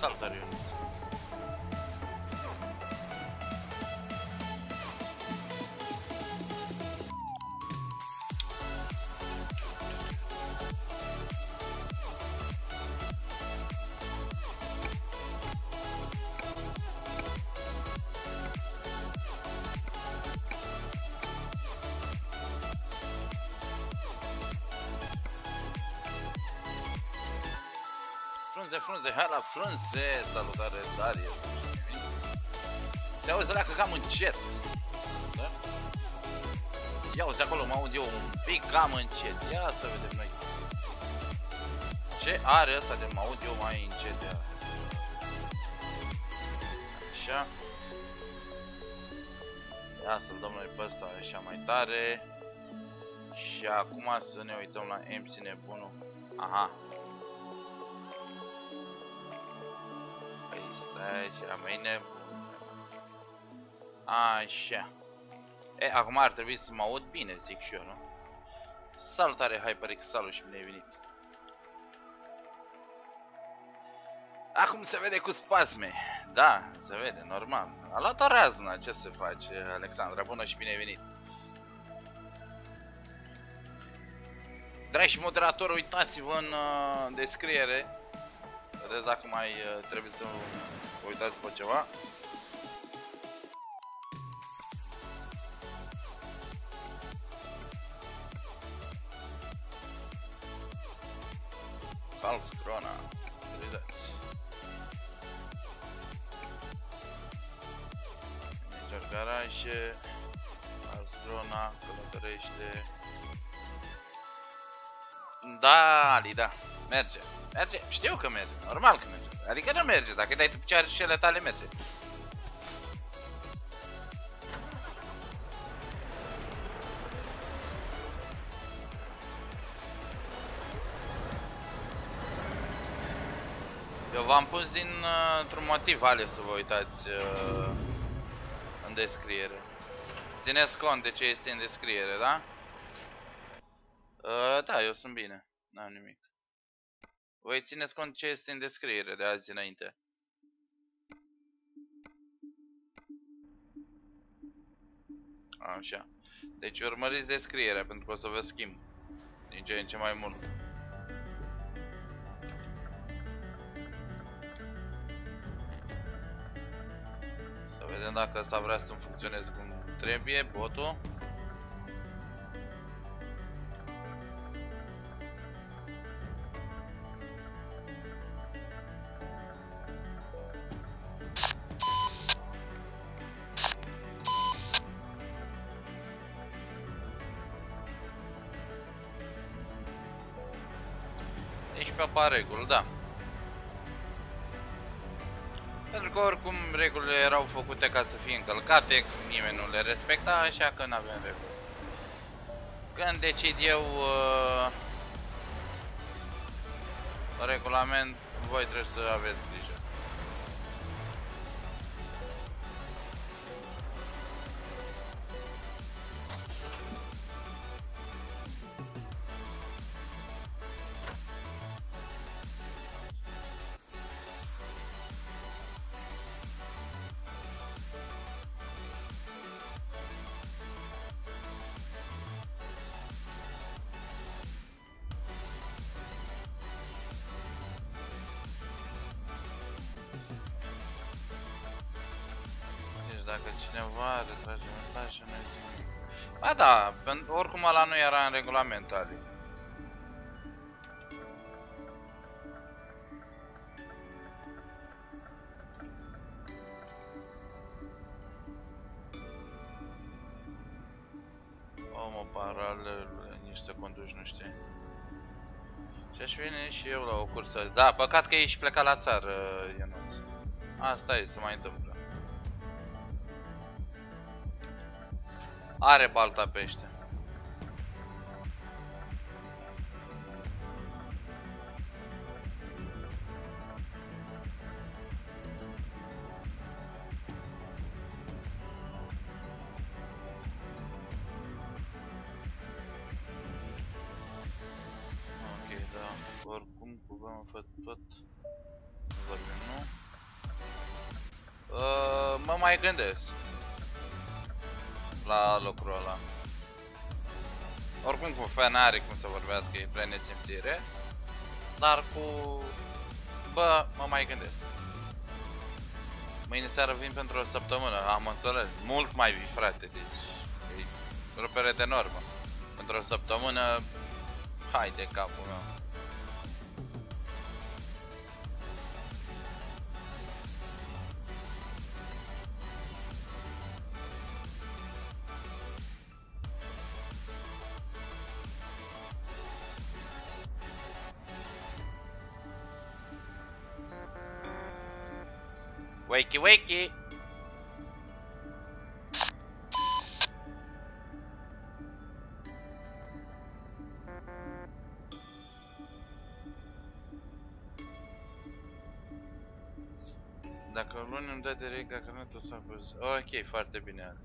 Salutare, Ionuț. Frunze, frunze, hai la frunze! Salutare, Darie! Te auzi la că cam încet. Da? Ia uzi acolo, mă aud eu un pic cam încet. Ia să vedem noi. Ce are ăsta de mă aud eu mai încet? Ia. Așa. Ia să-l dăm noi pe ăsta așa mai tare. Și acum să ne uităm la MC nebunul. Aha, Păi stai și mai nebun. Așa. E, acum ar trebui să mă aud bine, zic și eu, nu? Salutare HyperX, salut și bine ai venit. Acum se vede cu spasme. Da, se vede, normal. A luat o raznă, ce se face, Alexandra? Bună și bine ai venit. Dragi moderatori, uitați-vă în uh, descriere Vedeți dacă mai uh, trebuie să vă uitați pe ceva. Karlskrona. Vedeți. Major garaje. Karlskrona călătorește. Da, Ali, da. Merge. Merge, știu că merge, normal că merge. Adică nu merge, dacă dai tu picioarele tale merge. Eu v-am pus din uh, într-un motiv, Ale, să vă uitați uh, în descriere. Țineți cont de ce este în descriere, da? Uh, da, eu sunt bine. N-am nimic. Voi țineți cont ce este în descriere de azi înainte. Așa. Deci urmăriți descrierea pentru că o să vă schimb din ce în ce mai mult. Să vedem dacă asta vrea să funcționeze cum trebuie, botul. Apar reguli, da. Pentru că oricum regulile erau făcute ca să fie încălcate, nimeni nu le respecta, așa că nu avem reguli. Când decid eu uh, regulament, voi trebuie să aveți era în regulament, Ali. Omă paralel, nici să conduci, nu știi. Și aș veni și eu la o cursă. Da, păcat că ești plecat la țară, Ionuț. Asta e, să mai întâmplă. Are balta pește. Gândesc la lucrul ăla. Oricum cu fan are cum să vorbească, e prea nesimțire. Dar cu... Bă, mă mai gândesc. Mâine seara vin pentru o săptămână, am înțeles. Mult mai vii, frate, deci... E rupere de normă. Pentru o săptămână... Hai de capul meu. Wakey wakey! Dacă luni îmi dă direct, dacă nu, tot să apăs. Ok, foarte bine.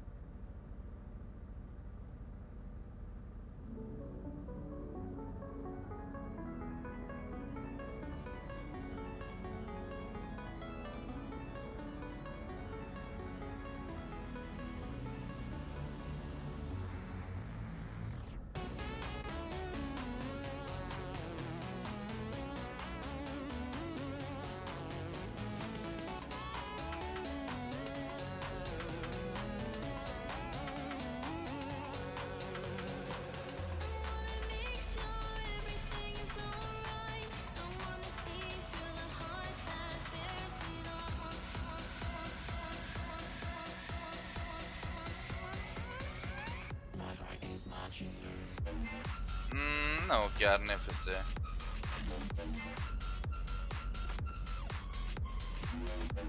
Mm, nu chiar NFS.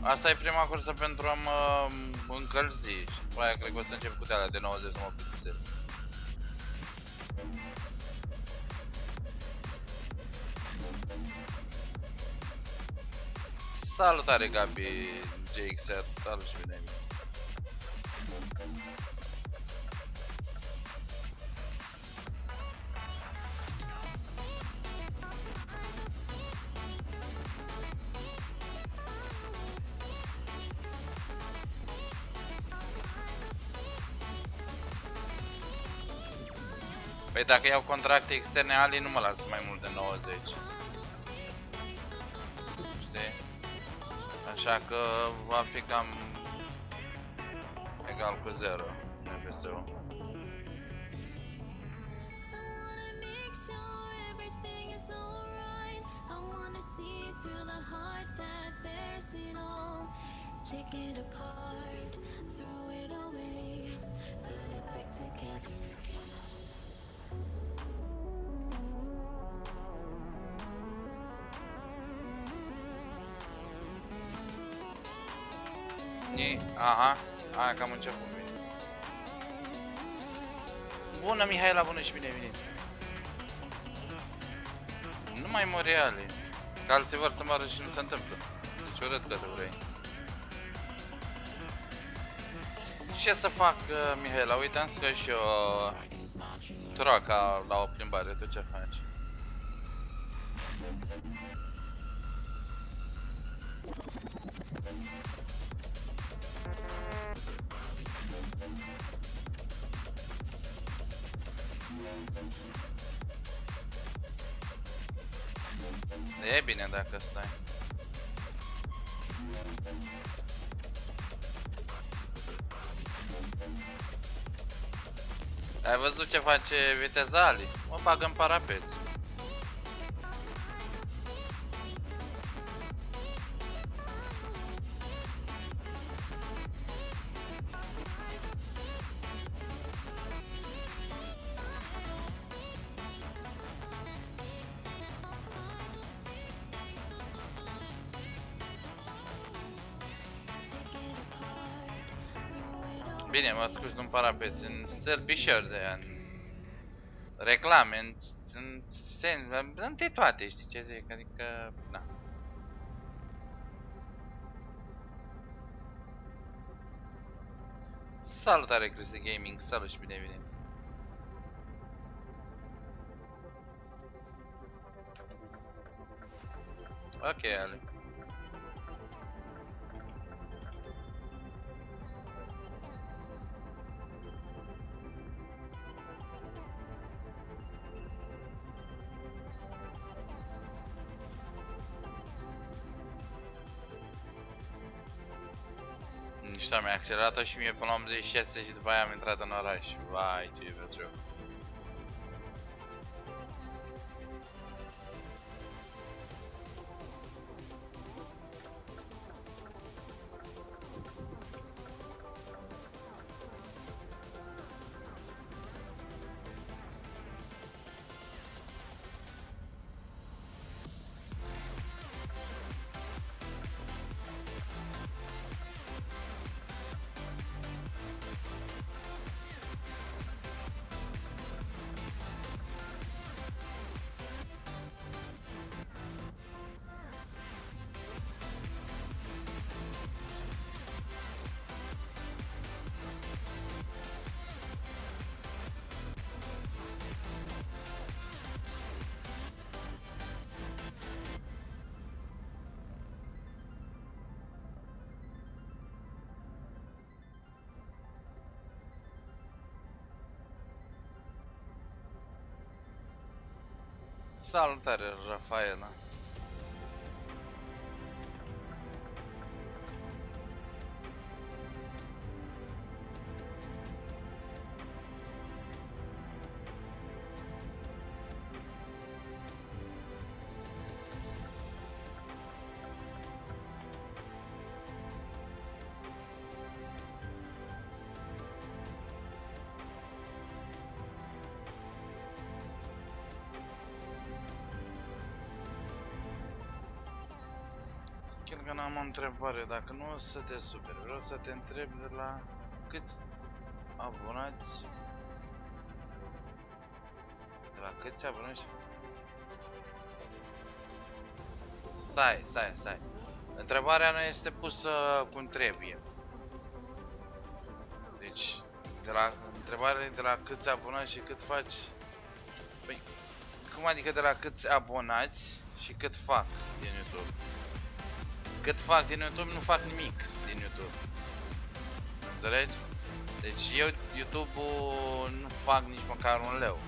Asta e prima cursă pentru a mă încălzi și după aia cred că o să încep cu alea de 90 să mă plictisesc. Salutare Gabi GXR, salut și bine iau contracte externe, Ali nu mă lasă mai mult de 90. Știi? Așa că va fi cam egal cu 0 NPS-ul. Bună Mihaela, bună și bine venit. Nu mai mă reale. Că alții vor să moară și nu se întâmplă. Deci urât că te vrei. Ce să fac, uh, Mihaela? Uite, am scos și eu uh, troaca la o plimbare. Tu ce faci? Ai văzut ce face vitezali? Mă bag în parapeți. Bine, mă scuz în parapeți, în stâlpișori de ani. Reclame, în, în, în, în toate, știi ce zic, adică, na. Salutare Cristi Gaming, salut și bine venit. Ok, Ali. Mișto, mi-a accelerat-o și mie până la 86 și după aia am intrat în oraș. Vai, ce vreau. Salutare, Rafaela. Întrebare, dacă nu o să te super, vreau să te întreb de la câți abonați de la câți abonați Stai, stai, stai Întrebarea nu este pusă cum trebuie Deci, de la întrebarea de la câți abonați și cât faci Păi, cum adică de la câți abonați și cât fac din YouTube? Cât fac din YouTube, nu fac nimic din YouTube. Înțelegi? Deci eu YouTube-ul nu fac nici măcar un leu.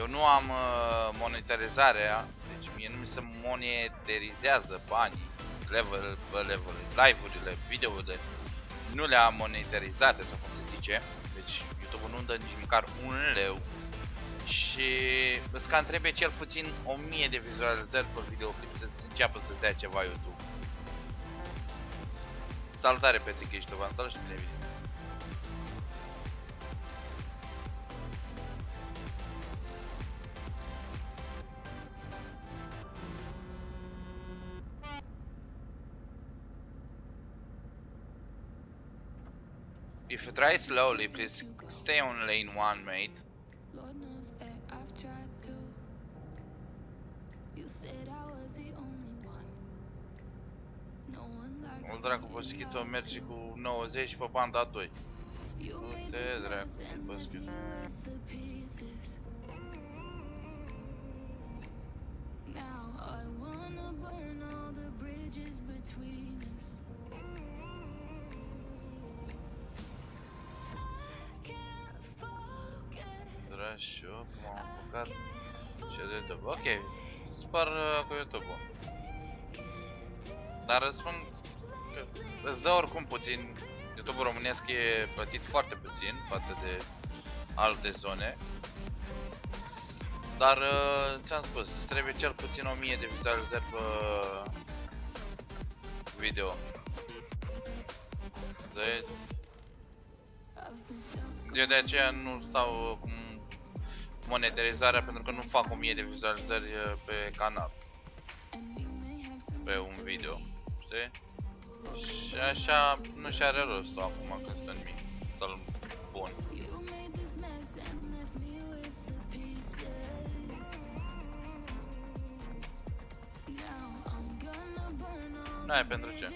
Eu nu am uh, monetarizarea, deci mie nu mi se monetarizează banii, level, level, live-urile, videourile, nu le am monetarizate, sau cum se zice. Deci YouTube-ul nu dă nici măcar un leu și îți cam trebuie cel puțin 1000 de vizualizări pe videoclip să înceapă să-ți dea ceva YouTube. Salutare Petric, ești avansat și bine venit. If you try slowly, please stay on lane 1, mate. Mă dracu, Boschito merge cu 90 pe banda 2. Du-te, dracu, Boschito. Dragi, eu cum am apucat ce de YouTube. Ok, spar cu YouTube-ul. Dar răspund îți dă oricum puțin, YouTube românesc e plătit foarte puțin față de alte zone. Dar uh, ți-am spus, trebuie cel puțin 1000 de vizualizări pe video. De eu de aceea nu stau cu monetarizarea pentru că nu fac 1000 de vizualizări uh, pe canal. Pe un video. Știi? Și așa nu și are rostul acum când sunt mic. Să-l pun. N-ai pentru ce?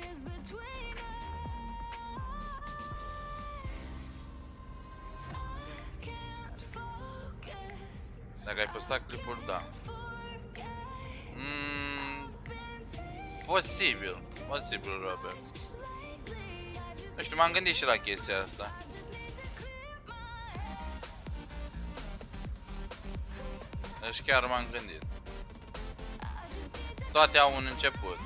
Dacă ai postat clipul, da. Mm, posibil. Posibil, Robert. Nu știu, m-am gândit și la chestia asta. Deci chiar m-am gândit. Toate au un început.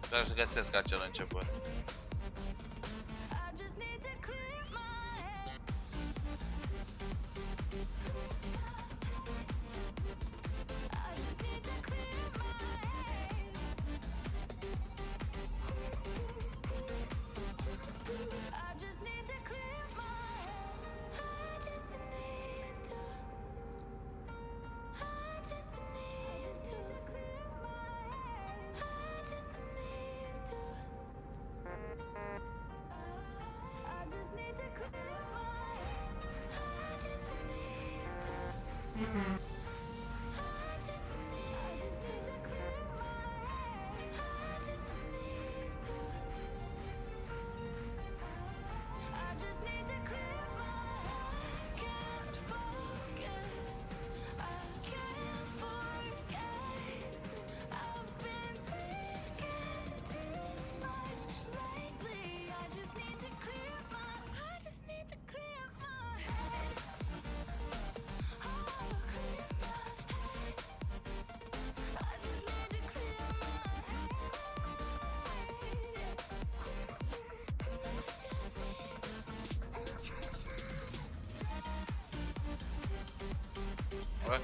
Sper să găsesc acel început.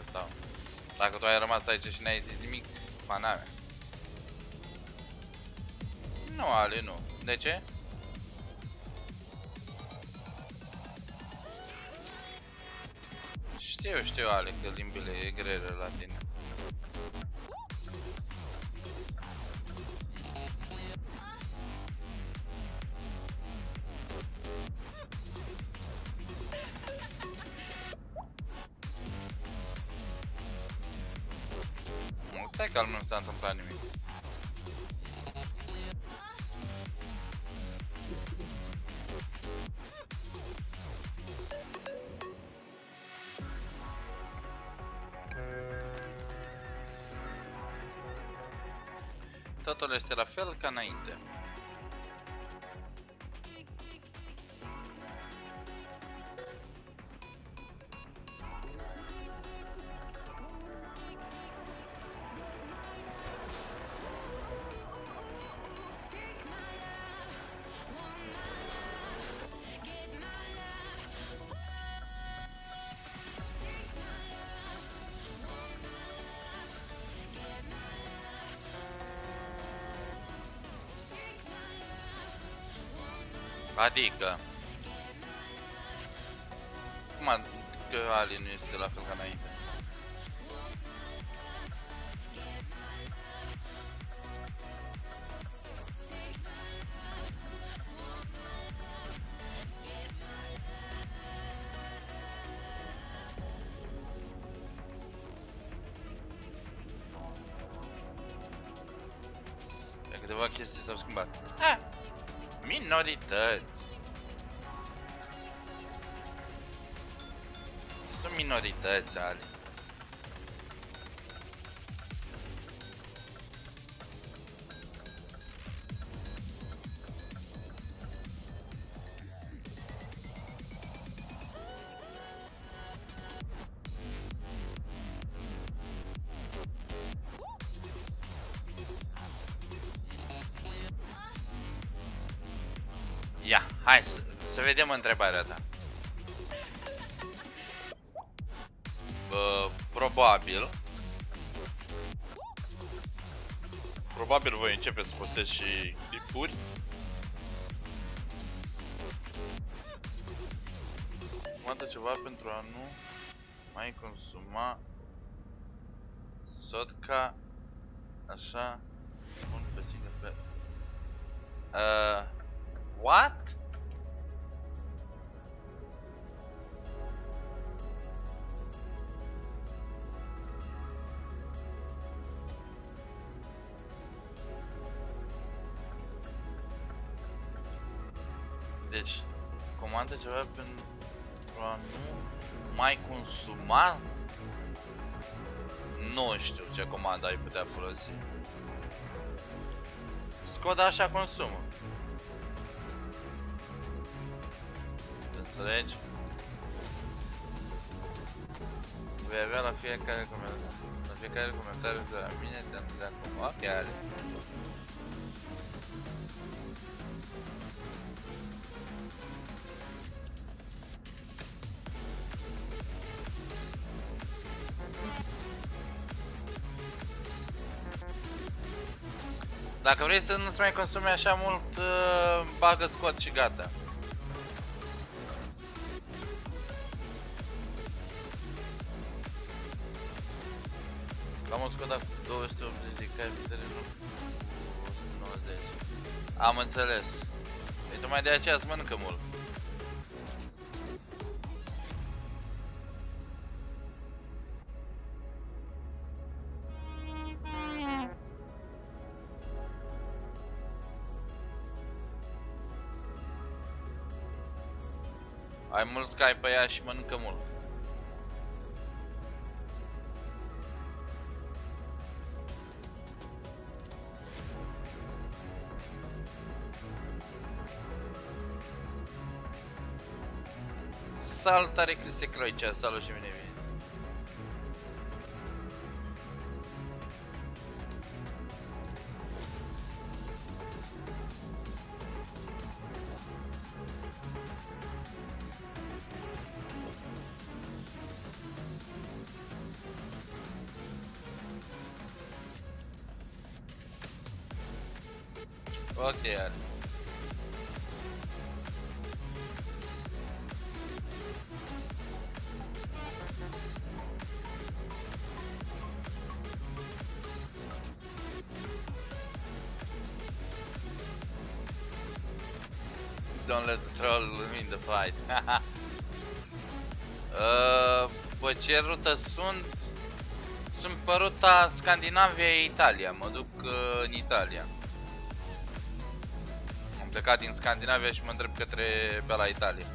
Alexandra, sau... Dacă tu ai rămas aici și n-ai zis nimic, fana mea. Nu, Ali, nu. De ce? Știu, știu, Ale, că limbile e grele la tine. Nu, Stai calm, nu s-a întâmplat nimic. Totul este la fel ca înainte. Adică... minorități, Ali. Ia, hai să, să vedem întrebarea ta. Probabil. Probabil voi începe să postez și clipuri. Mată ceva pentru a nu mai consuma sodca comandă ceva pentru a nu mai consuma? Nu știu ce comandă ai putea folosi. Skoda așa consumă. Înțelegi? Vei avea la fiecare comentariu, la fiecare comentariu de la mine de a acum. Ok, Dacă vrei să nu-ți mai consumi așa mult, uh, bagă-ți cod și gata. Am o Skoda cu 280 de putere, nu 190. Am înțeles. Păi tocmai de aceea îți mănâncă mult. Ai mulți cai pe ea și mănâncă mult. Salutare Cristi Croicea, salut și mine bine. Ruta Scandinavia-Italia, mă duc uh, în Italia plecat din Scandinavia și mă întreb către pe la Italia.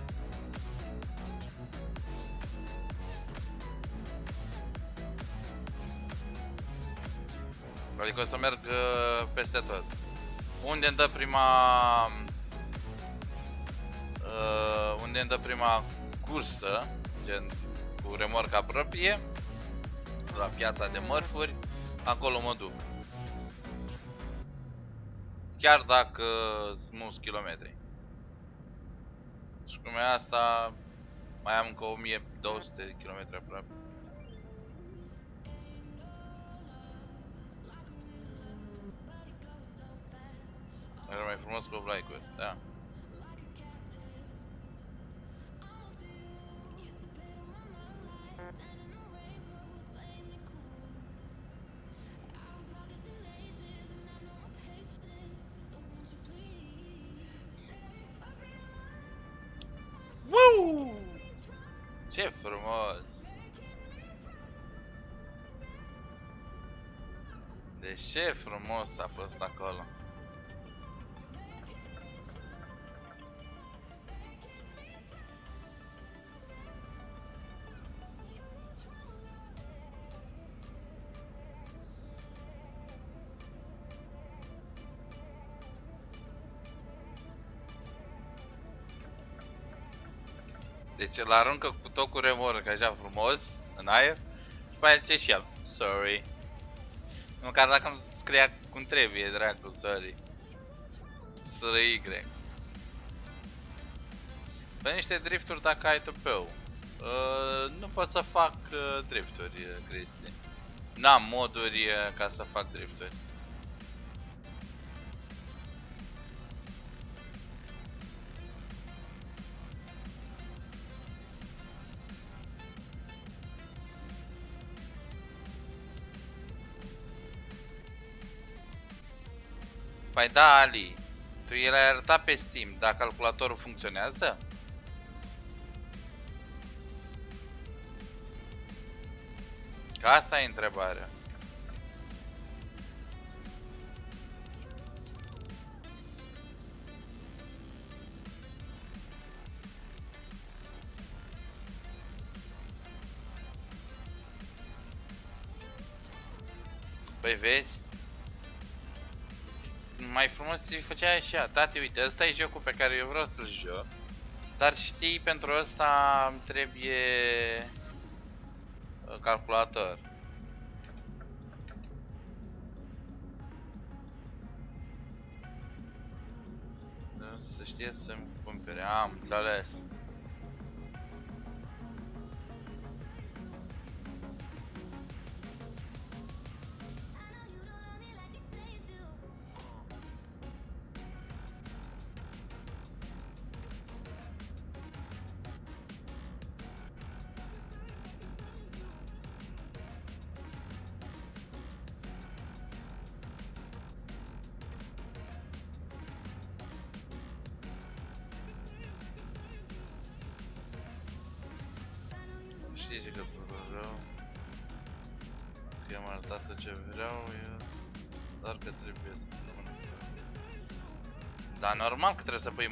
Adică o să merg uh, peste tot. Unde îmi dă prima... Uh, unde îmi dă prima cursă, gen cu remorca proprie, la piața de mărfuri, acolo mă duc chiar dacă sunt mulți kilometri. Și cum e asta, mai am încă 1200 de kilometri aproape. Era mai frumos cu like-uri, da. Ce frumos! Deci ce frumos a fost acolo! Îl aruncă cu tot cu remorc așa frumos în aer și mai zice și el Sorry. Măcar dacă îmi scria cum trebuie, dracu, sorry. Să Y Dă niște drifturi dacă ai tupeu uh, Nu pot să fac uh, drifturi, uh, Cristi. N-am moduri uh, ca să fac drifturi Pai da, Ali, tu el ai arătat pe Steam, dar calculatorul funcționează? Ca asta e întrebarea. Păi vezi? Mai frumos ți făcea așa, tati, uite, ăsta e jocul pe care eu vreau să-l joc. Dar știi, pentru ăsta îmi trebuie uh, calculator. Nu să știe să-mi cumpere, am înțeles.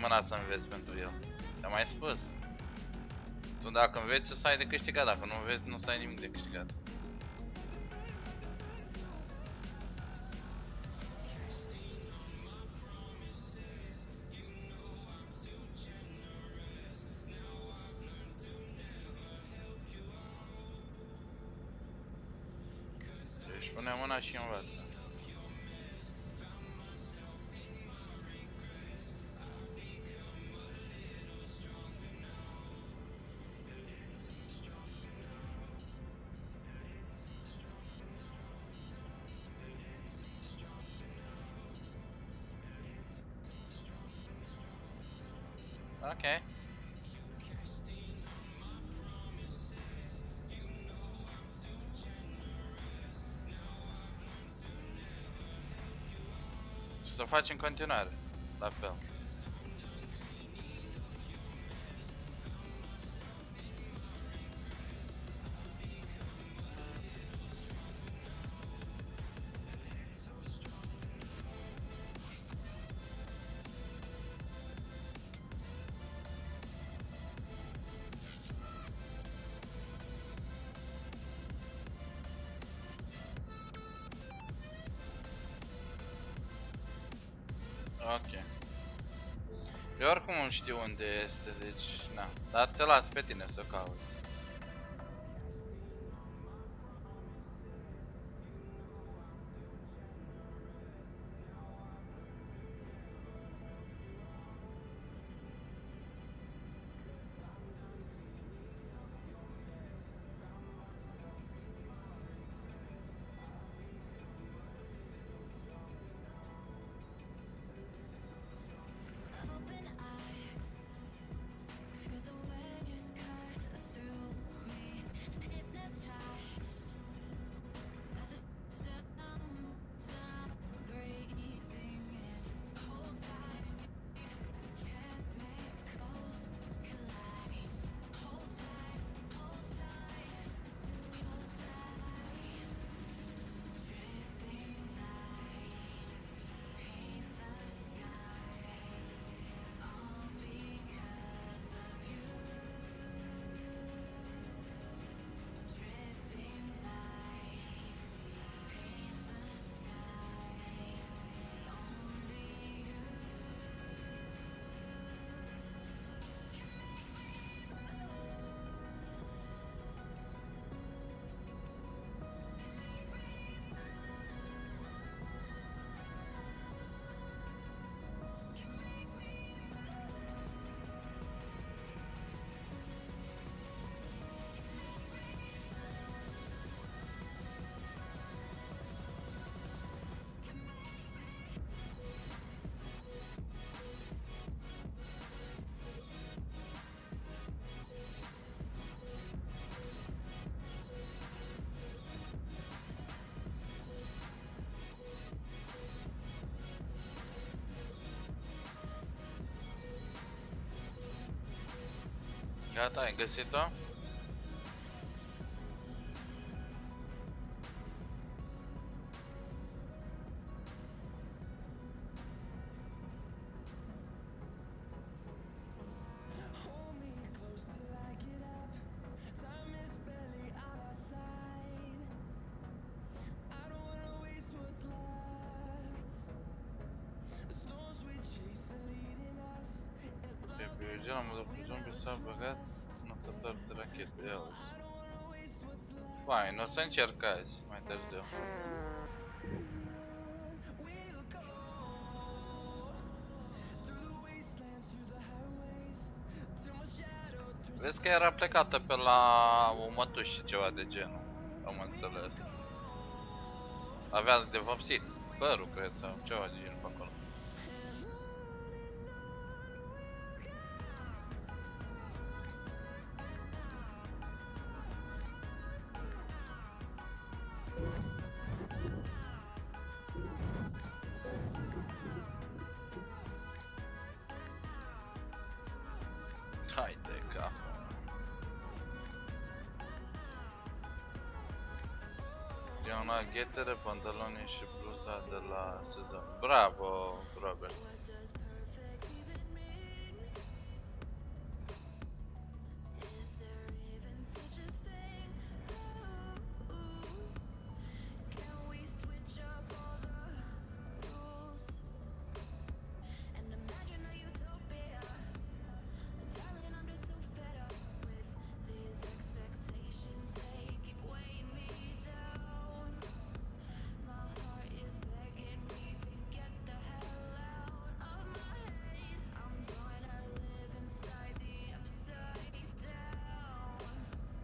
Mâna să înveți pentru el. Te-am mai spus. Tu dacă înveți o să ai de câștigat, dacă nu înveți nu o să ai nimic de câștigat Să o faci în continuare, la fel. Oricum nu știu unde este, deci, na. Dar te las pe tine să cauți. Gata, ai găsit-o? Hold săptămână de rachetă, ia uzi. Fain, o să încerc azi, mai târziu. Vezi că era plecată pe la o mătușă ceva de genul, am înțeles. Avea de vopsit părul, cred, sau ceva de la sezon.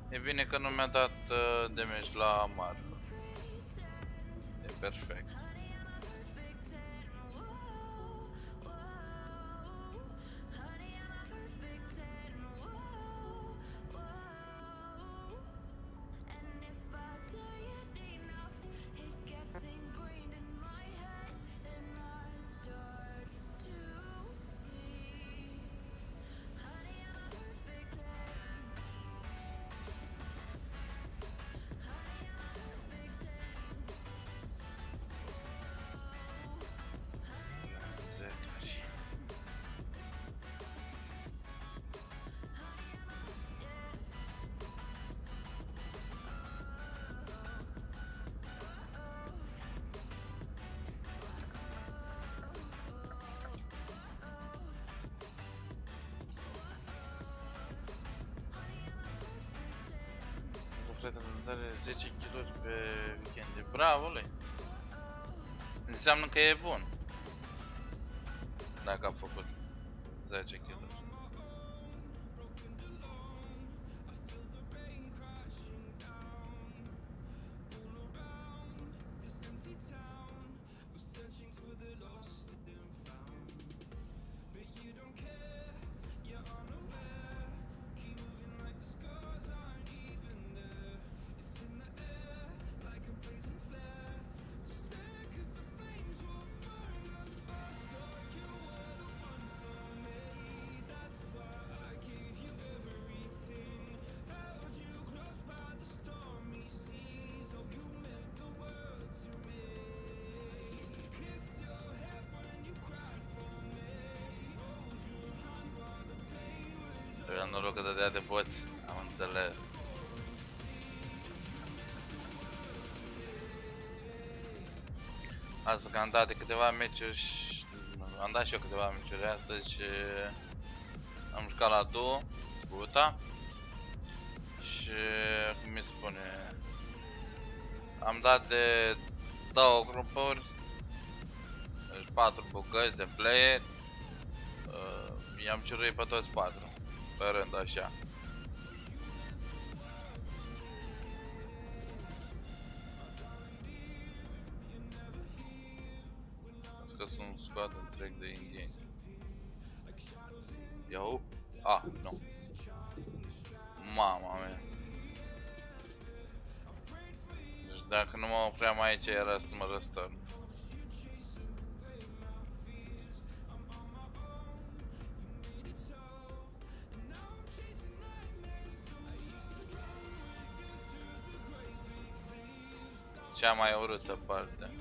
E bine că nu mi-a dat uh, damage la Mars. Pretend, E perfect. Completă vânzare 10 kg pe weekend. Bravo, lui! Înseamnă că e bun. Noroc că dădea de boți, am înțeles. Asta că am dat de câteva meciuri și am dat și eu câteva meciuri astăzi și am jucat la duo cu Uta și cum mi se spune am dat de două grupuri deci patru bucăți de player uh, i-am ciruit pe toți patru pe rând așa Cea mai urâtă parte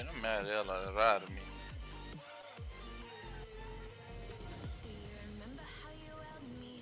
Ce nume are ăla? Rarmi. Remember how you held me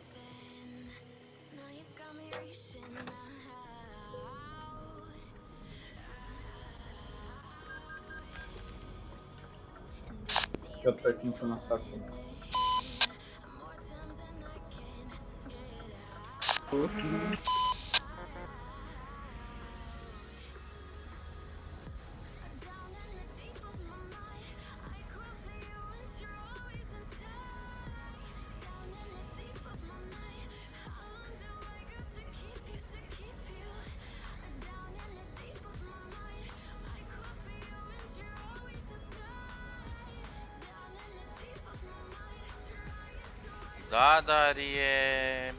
Da, dar e...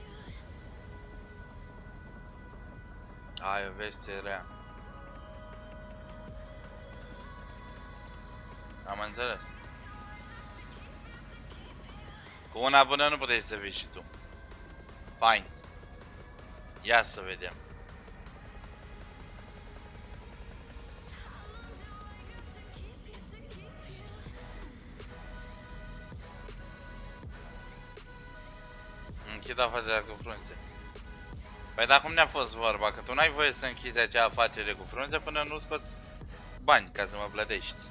Ai o veste rea. Am înțeles. Cu una bună nu puteai să vii și tu. Fine. Ia să vedem. Închid afacerea cu frunze. Păi dar cum ne-a fost vorba? Că tu n-ai voie să închizi acea afacere cu frunze până nu scoți bani ca să mă plătești.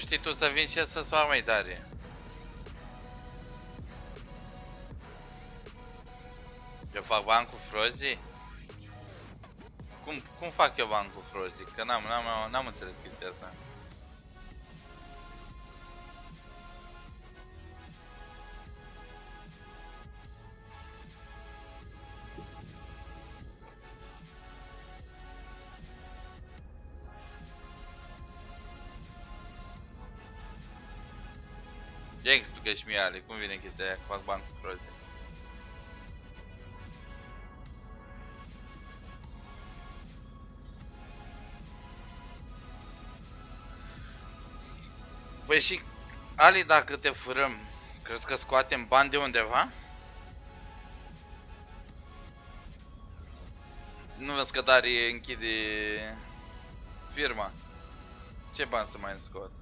Știi tu să vin și să soar mai tare. Eu fac bani cu Frozi? Cum, cum fac eu bani cu Frozi? Că n-am, n-am, n-am înțeles chestia asta. Ia explică și mie Ale, cum vine chestia aia că fac bani cu Frozi? Păi și, Ali, dacă te furăm, crezi că scoatem bani de undeva? Nu vezi că Dari închide firma. Ce bani să mai scot?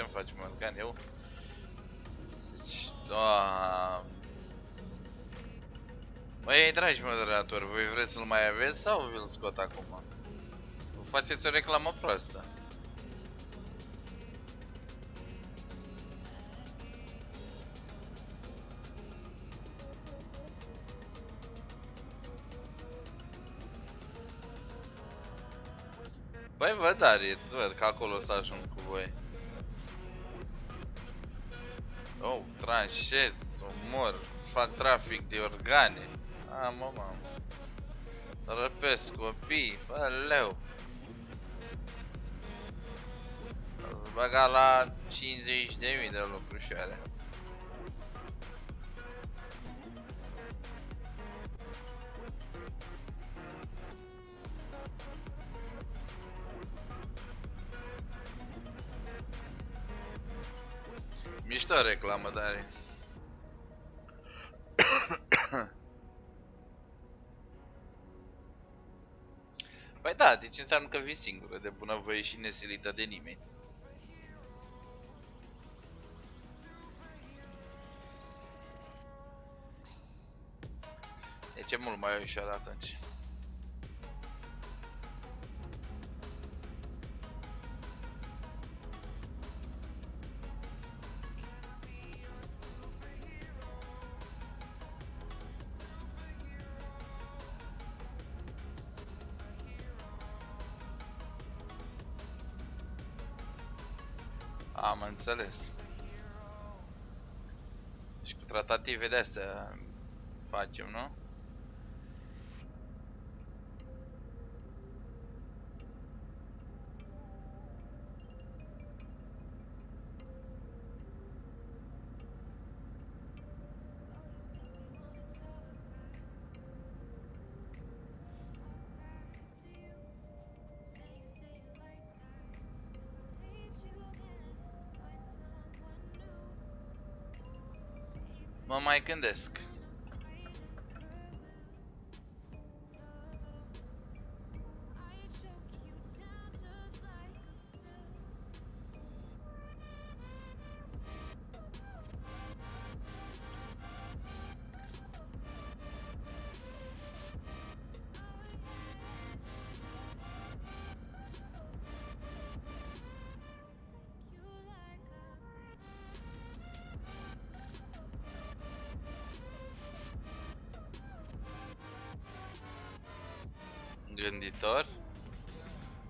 Tranșăm, facem organ eu. Deci, doamne. Băi, dragi moderatori, voi vreți să-l mai aveți sau vi-l scot acum? Faceți o reclamă proastă. Băi, văd, Ari, văd că acolo o să ajung cu voi. Tranșez, omor, fac trafic de organe. Mamă, mamă. Răpesc copii, bă, leu. Îți băga la 50.000 de lucrușoare. Mișto reclamă, Dari. Păi da, deci înseamnă că vii singură de bunăvoie și nesilită de nimeni. Deci e mult mai ușor atunci. Înțeles. Și cu tratative de astea facem, nu? Mă Gânditor?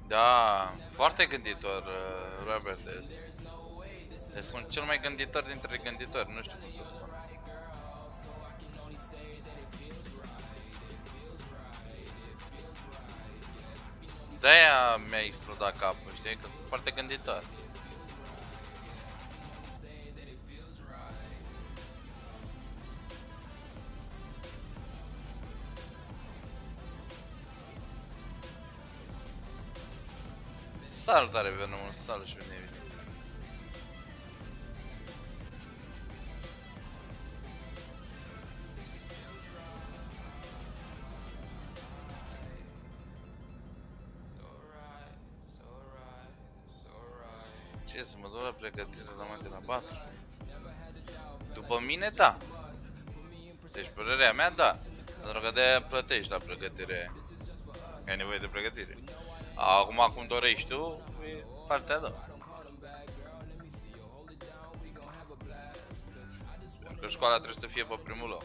Da, foarte gânditor, uh, Robert is. Deci sunt cel mai gânditor dintre gânditori, nu știu cum să spun. De-aia mi-a explodat capul, știi? Că sunt foarte gânditor. Salutare Venom, salut și bine ai venit. Ce să mă duc la pregătire la mai de la 4? După mine, da. Deci părerea mea, da. Pentru că de plătești la pregătire. Ai nevoie de pregătire. Acum cum dorești tu, e partea ta. Pentru că școala trebuie să fie pe primul loc.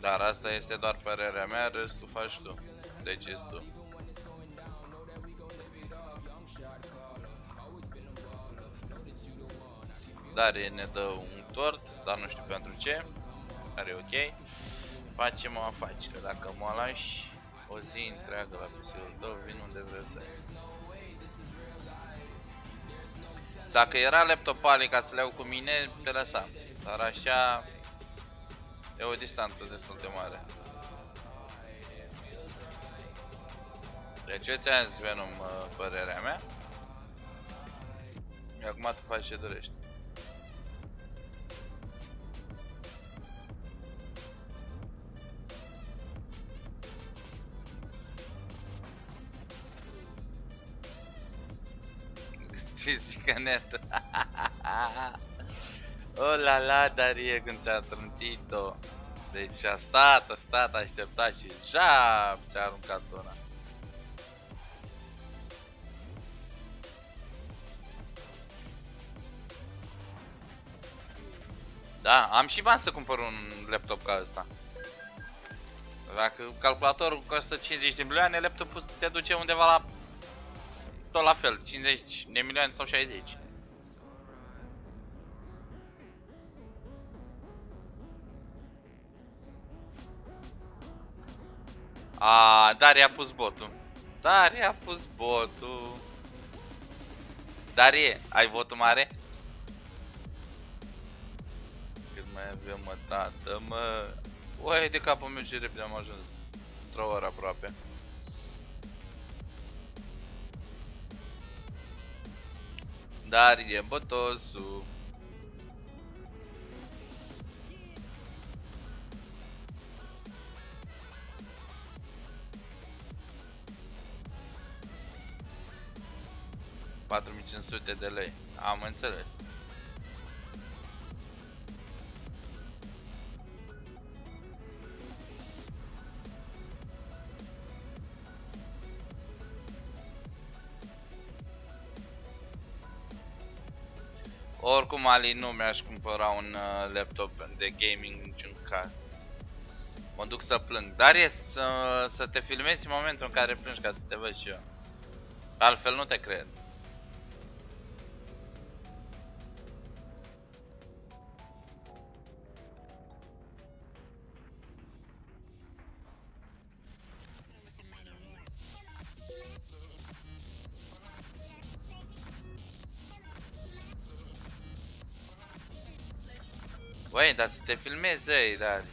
Dar asta este doar părerea mea, restul faci tu. Decizi tu. Dar ne dă un tort, dar nu știu pentru ce. Care e ok. Facem o afacere. Dacă mă lași o zi întreagă la PC-ul tău, vin unde vreți să Dacă era laptop ali ca să le iau cu mine, te lăsam. Dar așa e o distanță destul de mare. Deci eu ți-am zis Venom uh, părerea mea. Acum tu faci ce dorești. Ce zică net? oh la la, Darie, când ți-a trântit-o. Deci a stat, a stat, a așteptat și jap, ți-a aruncat una. Da, am și bani să cumpăr un laptop ca ăsta. Dacă calculatorul costă 50 de milioane, laptopul te duce undeva la tot la fel, 50 de milioane sau 60. A, Daria a pus botul. Daria a pus botul. Darie, ai votul mare? Cât mai avem mă, tată, mă... Uai, de capul meu ce repede am ajuns. Într-o oră aproape. Darie, botosul. patru mii cinci sute de lei. Am înțeles. Oricum, Ali, nu mi-aș cumpăra un uh, laptop de gaming în niciun caz. Mă duc să plâng. Dar e să, să te filmezi în momentul în care plângi ca să te văd și eu. Altfel nu te cred. Băi, dar să te filmezi, ei, Dani.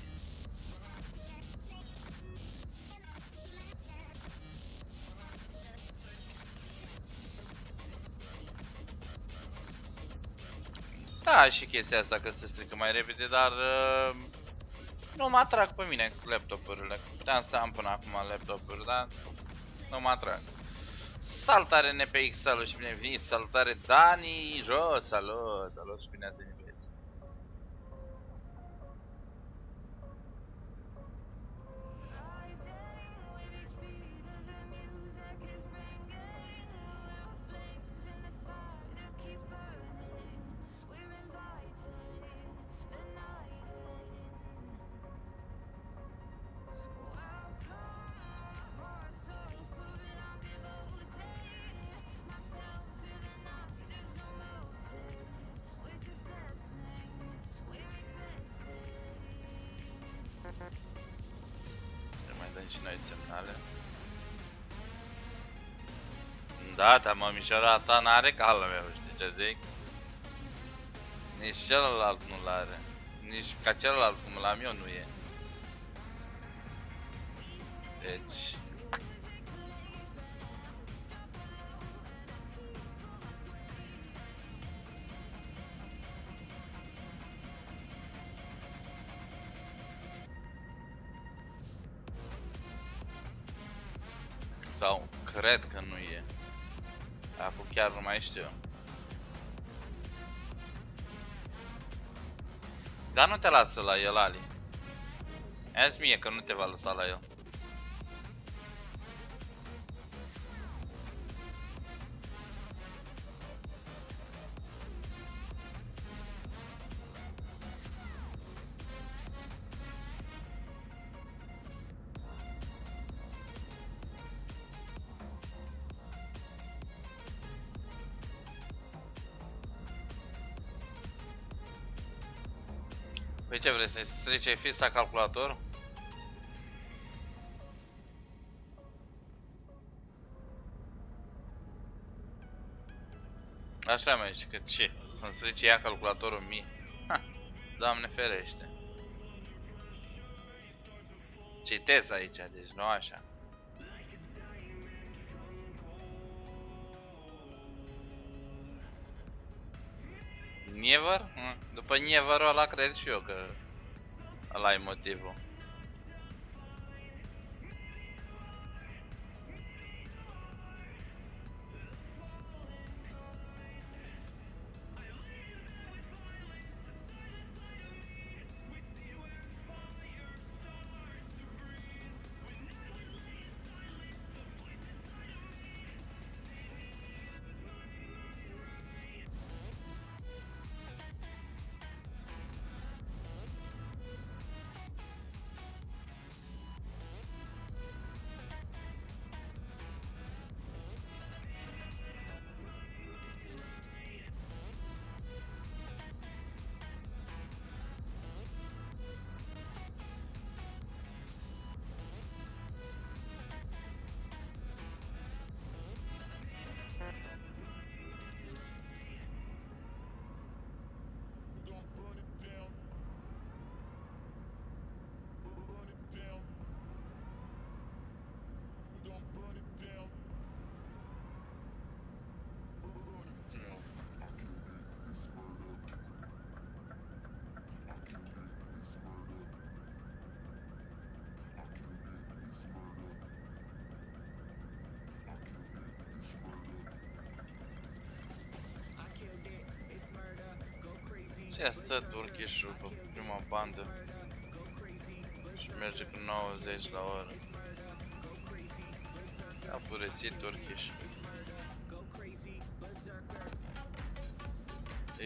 Da, și chestia asta că se strică mai repede, dar uh, nu mă atrag pe mine cu laptopurile. Puteam să am până acum laptopuri, dar nu mă atrag. Salutare NPX, salut și bine venit, salutare Dani, jos, salut, salut și bine ați venit Da, dar mămișoara ta n-are calul meu, știi ce zic? Nici celălalt nu l-are. Nici ca celălalt cum l-am eu nu e. Deci... Sau cred că nu e. Acum chiar nu mai știu. Dar nu te lasă la el, Ali. Azi mie că nu te va lăsa la el. Ce vrei să-i strice fix la calculator? Așa mai zice că ce? Să-mi strice ea calculatorul mie? Ha, Doamne ferește. Citez aici, deci nu așa. Never? Hm, După Never ăla cred și eu că ăla e motivul. Și asta Turkish-ul pe prima bandă și merge cu 90 la oră. A părăsit Turkish.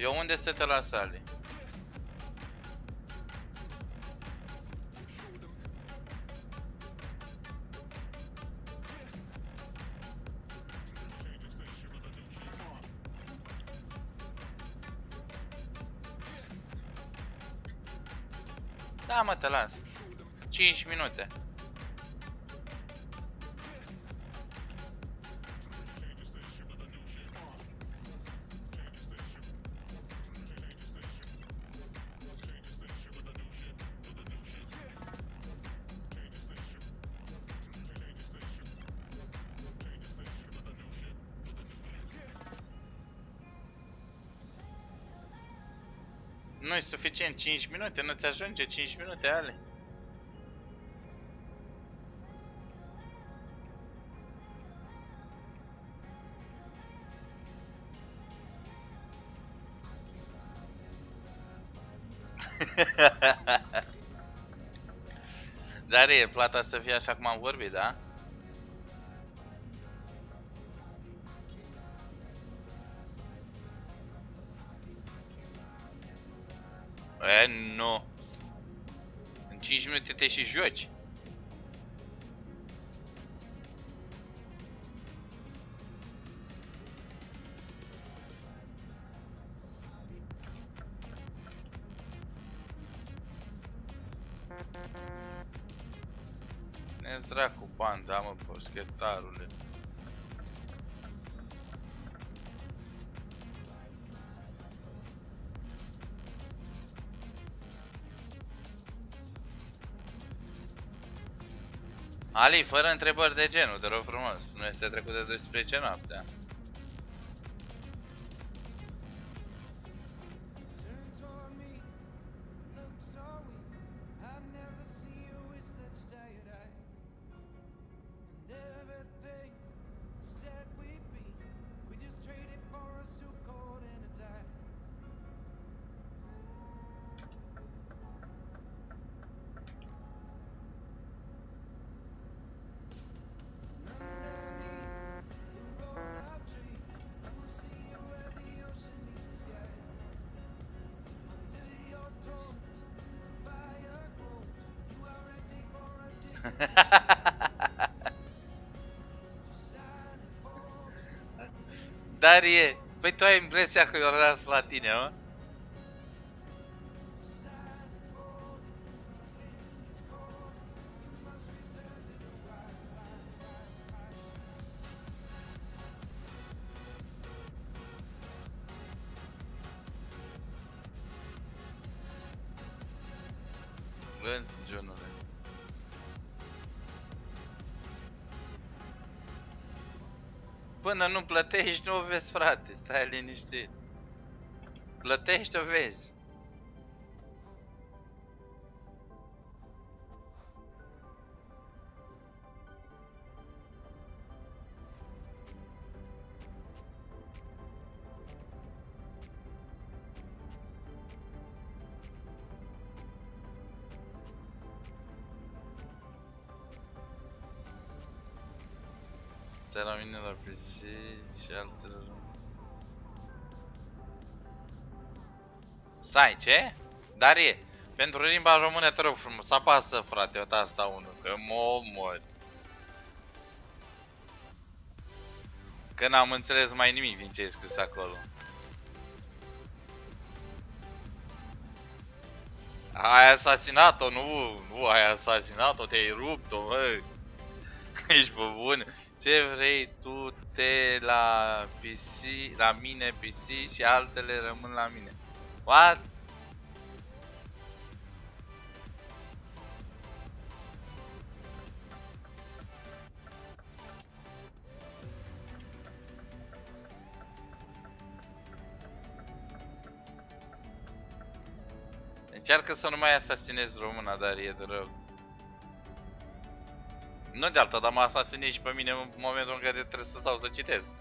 Eu unde să te las te las. 5 minute. Suficient 5 minute, nu ți ajunge 5 minute, Ale. Dar e plata să fie așa cum am vorbit, da? 5 minute Ali, fără întrebări de genul, te rog frumos. Nu este trecut de 12 noaptea. Dar e... Păi tu ai impresia că eu rămas la tine, mă? Nu plătești, nu o vezi, frate. Stai liniștit. Plătești, o vezi. Stai, ce? Dar e, pentru limba română te rog frumos, apasă frate, o asta unul, că mă omor. Că n-am înțeles mai nimic din ce ai scris acolo. Ai asasinat-o, nu, nu ai asasinat-o, te-ai rupt-o, bă. Ești pe bune. Ce vrei tu te la PC, la mine PC și altele rămân la mine. What? Încearcă să nu mai asasinezi româna, dar e de rău. Nu de alta, dar mă asasinezi și pe mine în momentul în care trebuie să stau să citesc.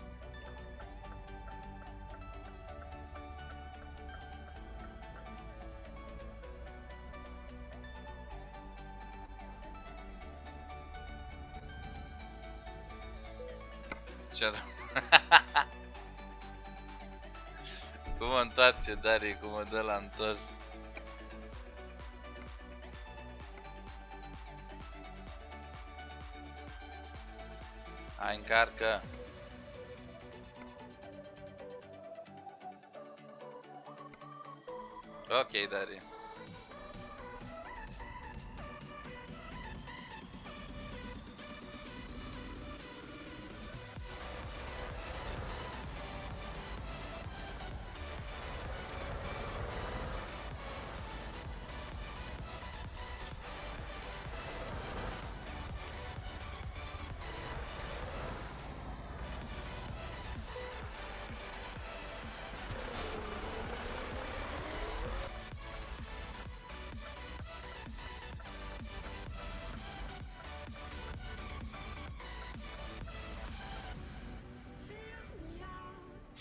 Ce Cum mă întoarce Darie, cum mă dă la întors. Hai, încarcă. Ok, Darie.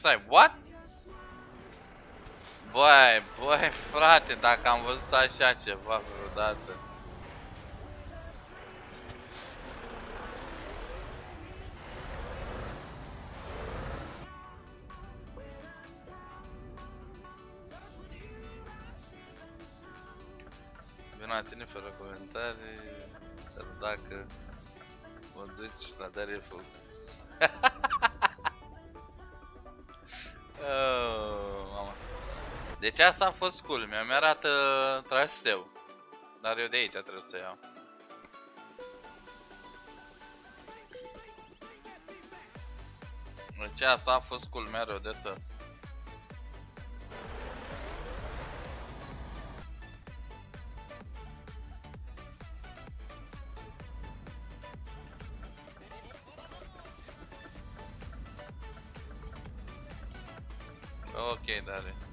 Stai, what? Băi, băi, frate, dacă am văzut așa ceva vreodată. Deci asta a fost cool, mi-a arată traseu. Dar eu de aici trebuie să iau. Deci asta a fost cool, mereu de tot. Ok, Dare.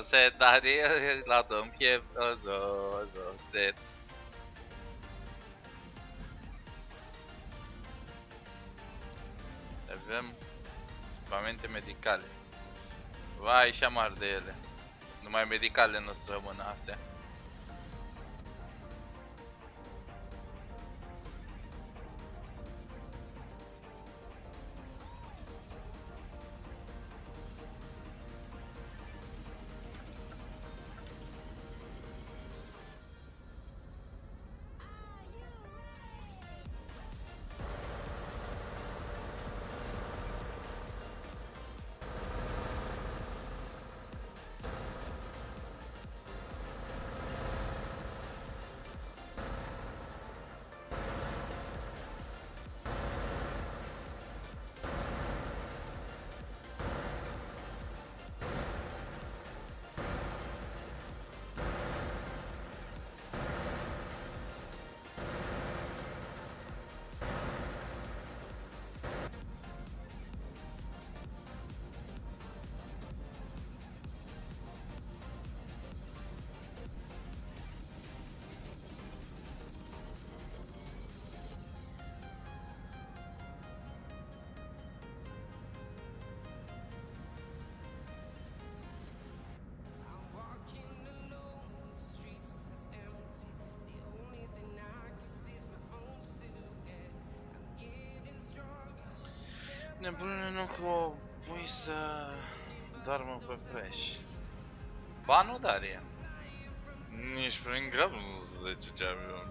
Să set, dar e la domn chef, o să, o să set. Avem echipamente medicale. Vai și amar de ele. Numai medicale nu strămână astea. Nebunule nu cu pui să doarmă pe peș. Ba nu, Daria. Nici prin grab nu se zice ce am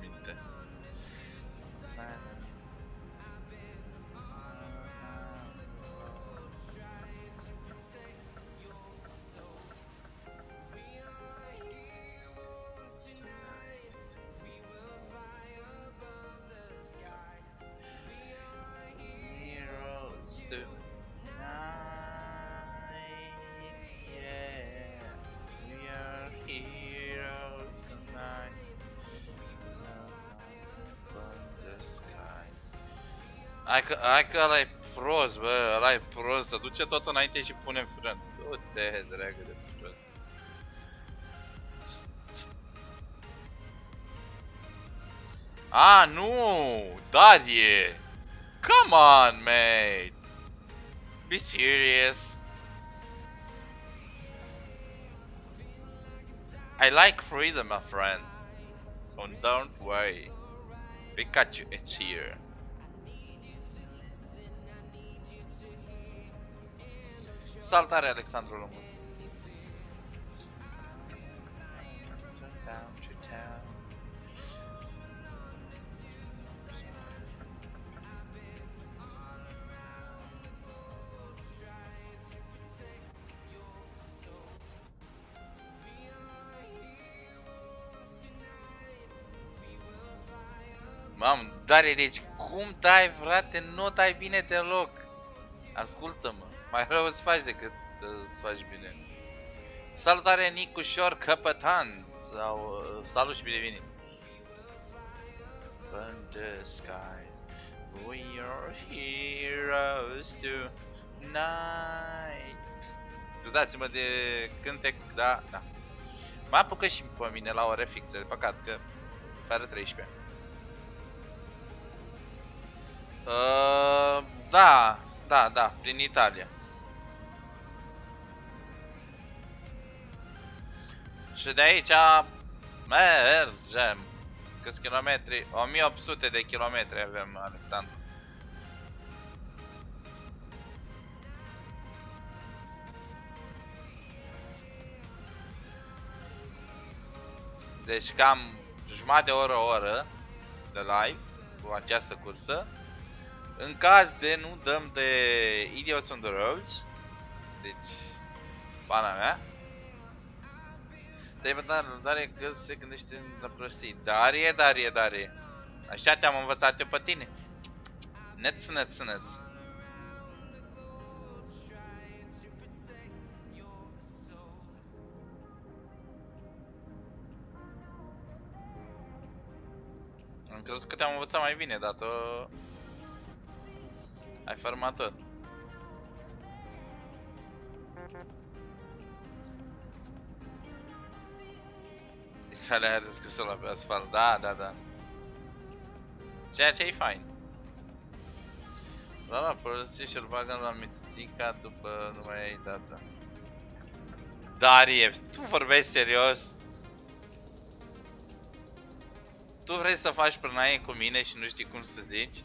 Hai că, hai că ăla e prost, bă, ăla e prost, să duce tot înainte și pune frân. Du-te, dragă de prost. Ah, nu! Darie! Come on, mate! Be serious. I like freedom, my friend. So don't worry. Pikachu is here. Saltare, Alexandru Lungu. Mamă, Dare, deci cum dai, frate? Nu dai bine deloc. Ascultă-mă. Mai rău îți faci decât uh, îți faci bine. Salutare Nicușor Căpătan sau uh, salut și bine venit. From the skies, we are heroes tonight. Scuzați-mă de cântec, da, da. Mă apucă și pe mine la ore fixe, de păcat că fără 13. Uh, da, da, da, prin Italia. Și de aici mergem. Câți kilometri? 1800 de kilometri avem, Alexandru. Deci cam jumătate de oră, o oră de live cu această cursă. În caz de nu dăm de Idiots on the Roads, deci, pana mea, David dar, Darie că se gândește la prostii. Darie, Darie, Darie. Așa te-am învățat eu pe tine. Neț, neț, neț. Am crezut că te-am învățat mai bine, dar tu... Ai formator. Italia are scrisă la pe asfalt. Da, da, da. Ceea ce e fain. Da, da, părăsi și-l bagă la mitica după nu mai ai data. Darie, tu vorbești serios? Tu vrei să faci prănaie cu mine și nu știi cum să zici?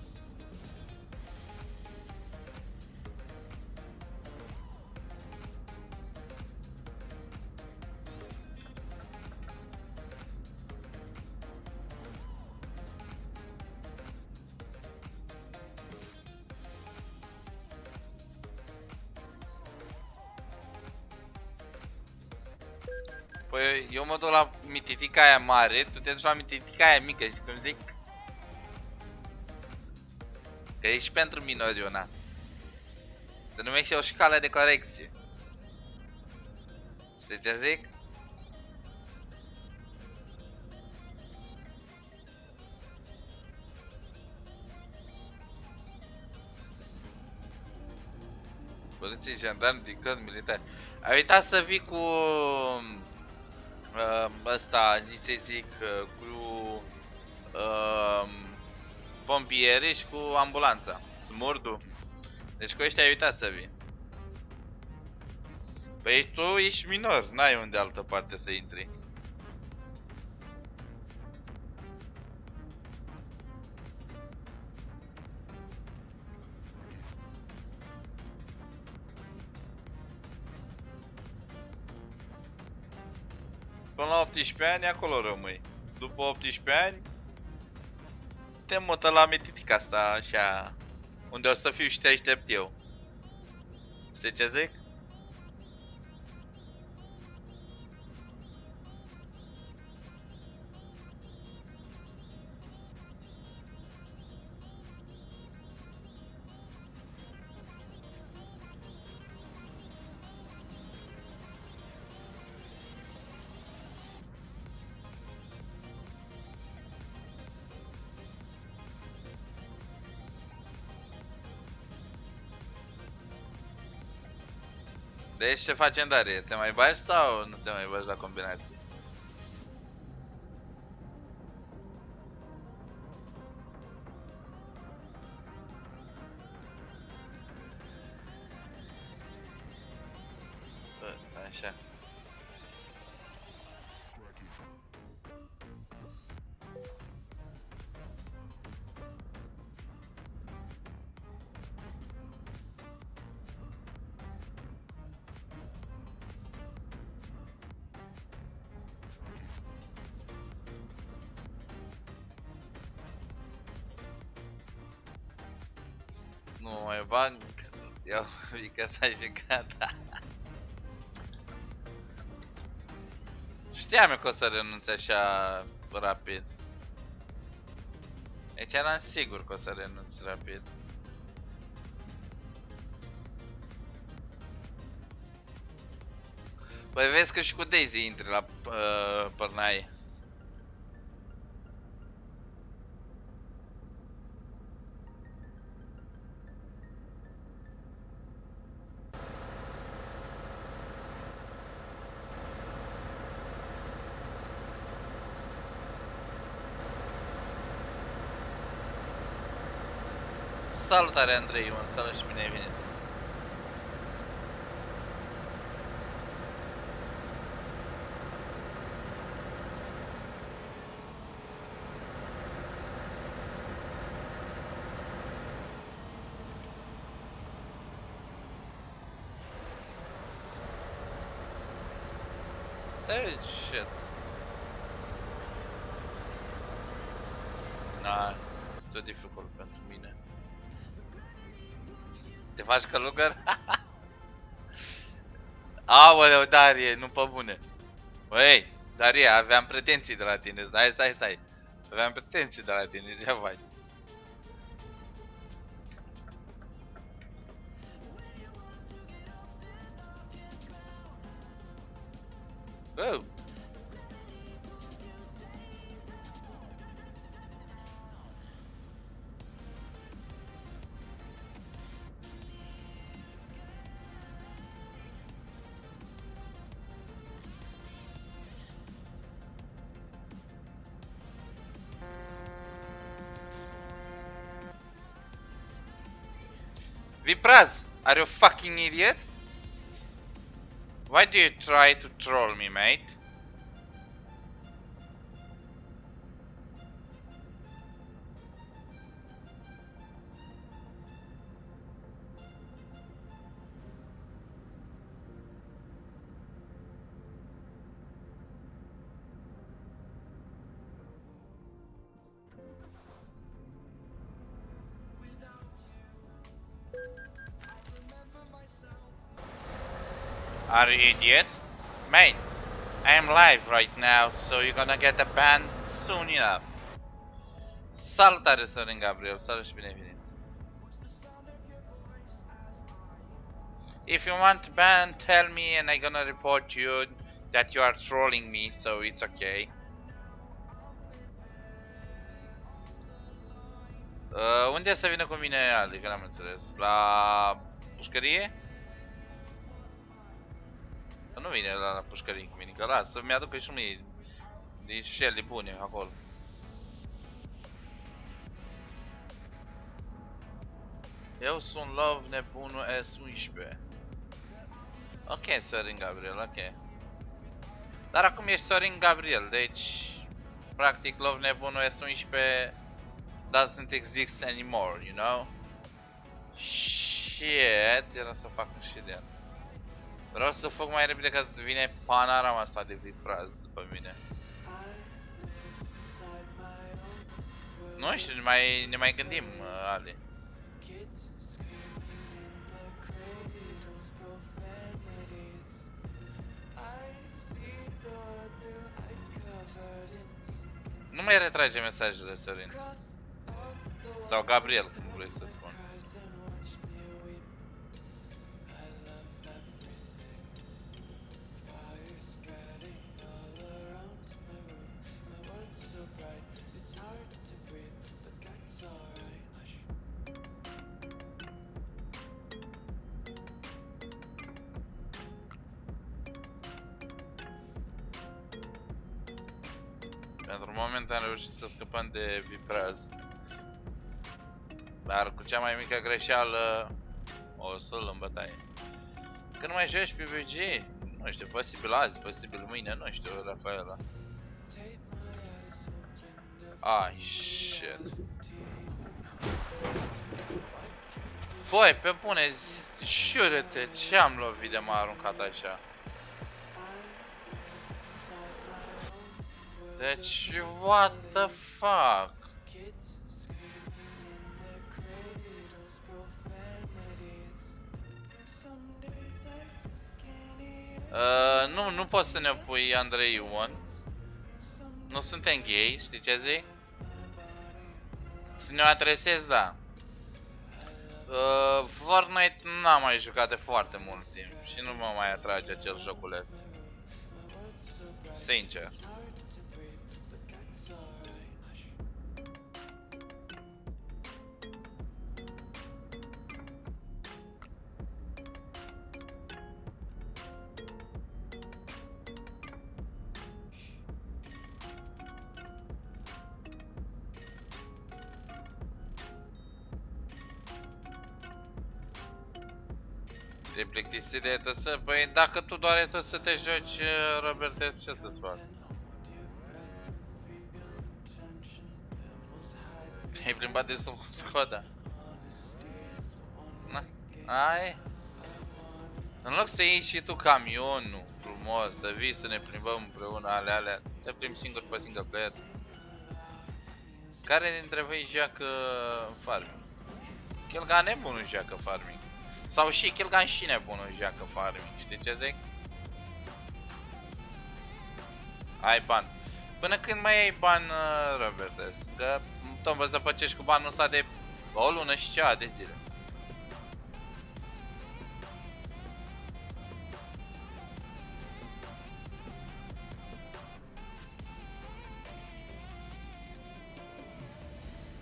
Păi eu mă duc la mititica aia mare, tu te duci la mititica aia mică, știi cum zic? Că e și pentru minori una. Se numește o șcală de corecție. Știi ce zic? Poliție, jandarmi, din cod militar. Ai uitat să vii cu uh, ăsta, zi să zic, uh, cu uh, pompieri și cu ambulanța. Smurdu. Deci cu ăștia ai uitat să vii. Păi tu ești minor, n-ai unde altă parte să intri. 18 ani acolo rămâi. După 18 ani te mută la mititica asta așa unde o să fiu și te aștept eu. Știi ce zic? Deci ce facem, Darie? Te mai bagi sau nu te mai bagi la combinații? Iau mica ta și gata. Știam eu că o să renunțe așa rapid. Deci eram sigur că o să renunț rapid. Păi vezi că și cu Daisy intri la uh, părnaie. Salutare Andrei, un salut și bine ai venit. Oh shit. Na, este dificult pentru mine. Te faci călugăr? Aoleu, Darie, nu pe bune. Băi, Darie, aveam pretenții de la tine. Stai, stai, stai. Aveam pretenții de la tine, ce faci? Oh. Vipraz, are you a fucking idiot? Why do you try to troll me, mate? Idiot? Mate, I am live right now, so you're gonna get a ban soon enough. Salutare Sorin Gabriel, salut și bine. If you want ban, tell me and I'm gonna report you that you are trolling me, so it's okay. Uh, unde să vină cu mine Ali, că n-am înțeles? La pușcărie? Să nu vine la, la pușcărie cu mine, că las, să-mi aducă și mie din șele bune acolo. Eu sunt Love Nebunul S11. Ok, Sorin Gabriel, ok. Dar acum ești Sorin Gabriel, deci practic Love Nebunul S11 doesn't exist anymore, you know? Shit, era să fac un shit de el. Vreau să fac mai repede că vine panorama asta de vipraz după mine. Nu știu, ne mai, ne mai gândim, uh, Ali. Nu mai retrage mesajele, Sorin. Sau Gabriel, moment am reușit să scăpăm de vipraz. Dar cu cea mai mică greșeală o să luăm bătaie. Când mai joci pe BG? Nu știu, posibil azi, posibil mâine, nu știu, Rafaela. Ah, shit. Băi, pe bune, șurete, ce am lovit de m-a aruncat așa? Deci, what the fuck? Uh, nu, nu poți să ne pui Andrei Ion. Nu suntem gay, știi ce zic? să ne adresez, da. Uh, Fortnite n-am mai jucat de foarte mult timp și nu mă mai atrage acel joculeț. Sincer. Te plictisit de ETS? Păi dacă tu doar ETS să te joci, uh, Robert, ce să-ți fac? Te-ai plimbat destul cu Skoda. Na, ai? În loc să iei și tu camionul frumos, să vii să ne plimbăm împreună ale alea, te plimbi singur pe single player. Care dintre voi joacă farming? Chelgan nebunul joacă farming. Sau și Kilgan și nebunul joacă farming, știi ce zic? Ai bani. Până când mai ai bani, uh, Robert, că tot vă zăpăcești cu banul ăsta de o lună și ceva de zile.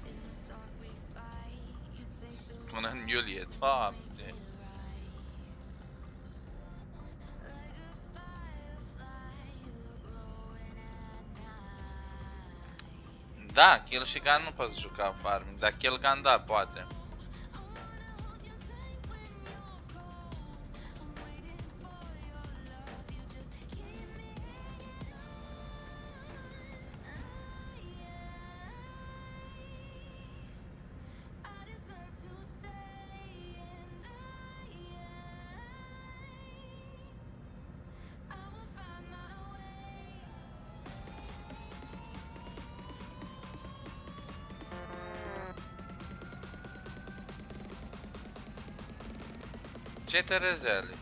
In the dark we fight. You take the Până în iulie, doamne. Da, Kill și Gun nu poți juca farming, dar Kill Gun da, poate. Ce te rezeli?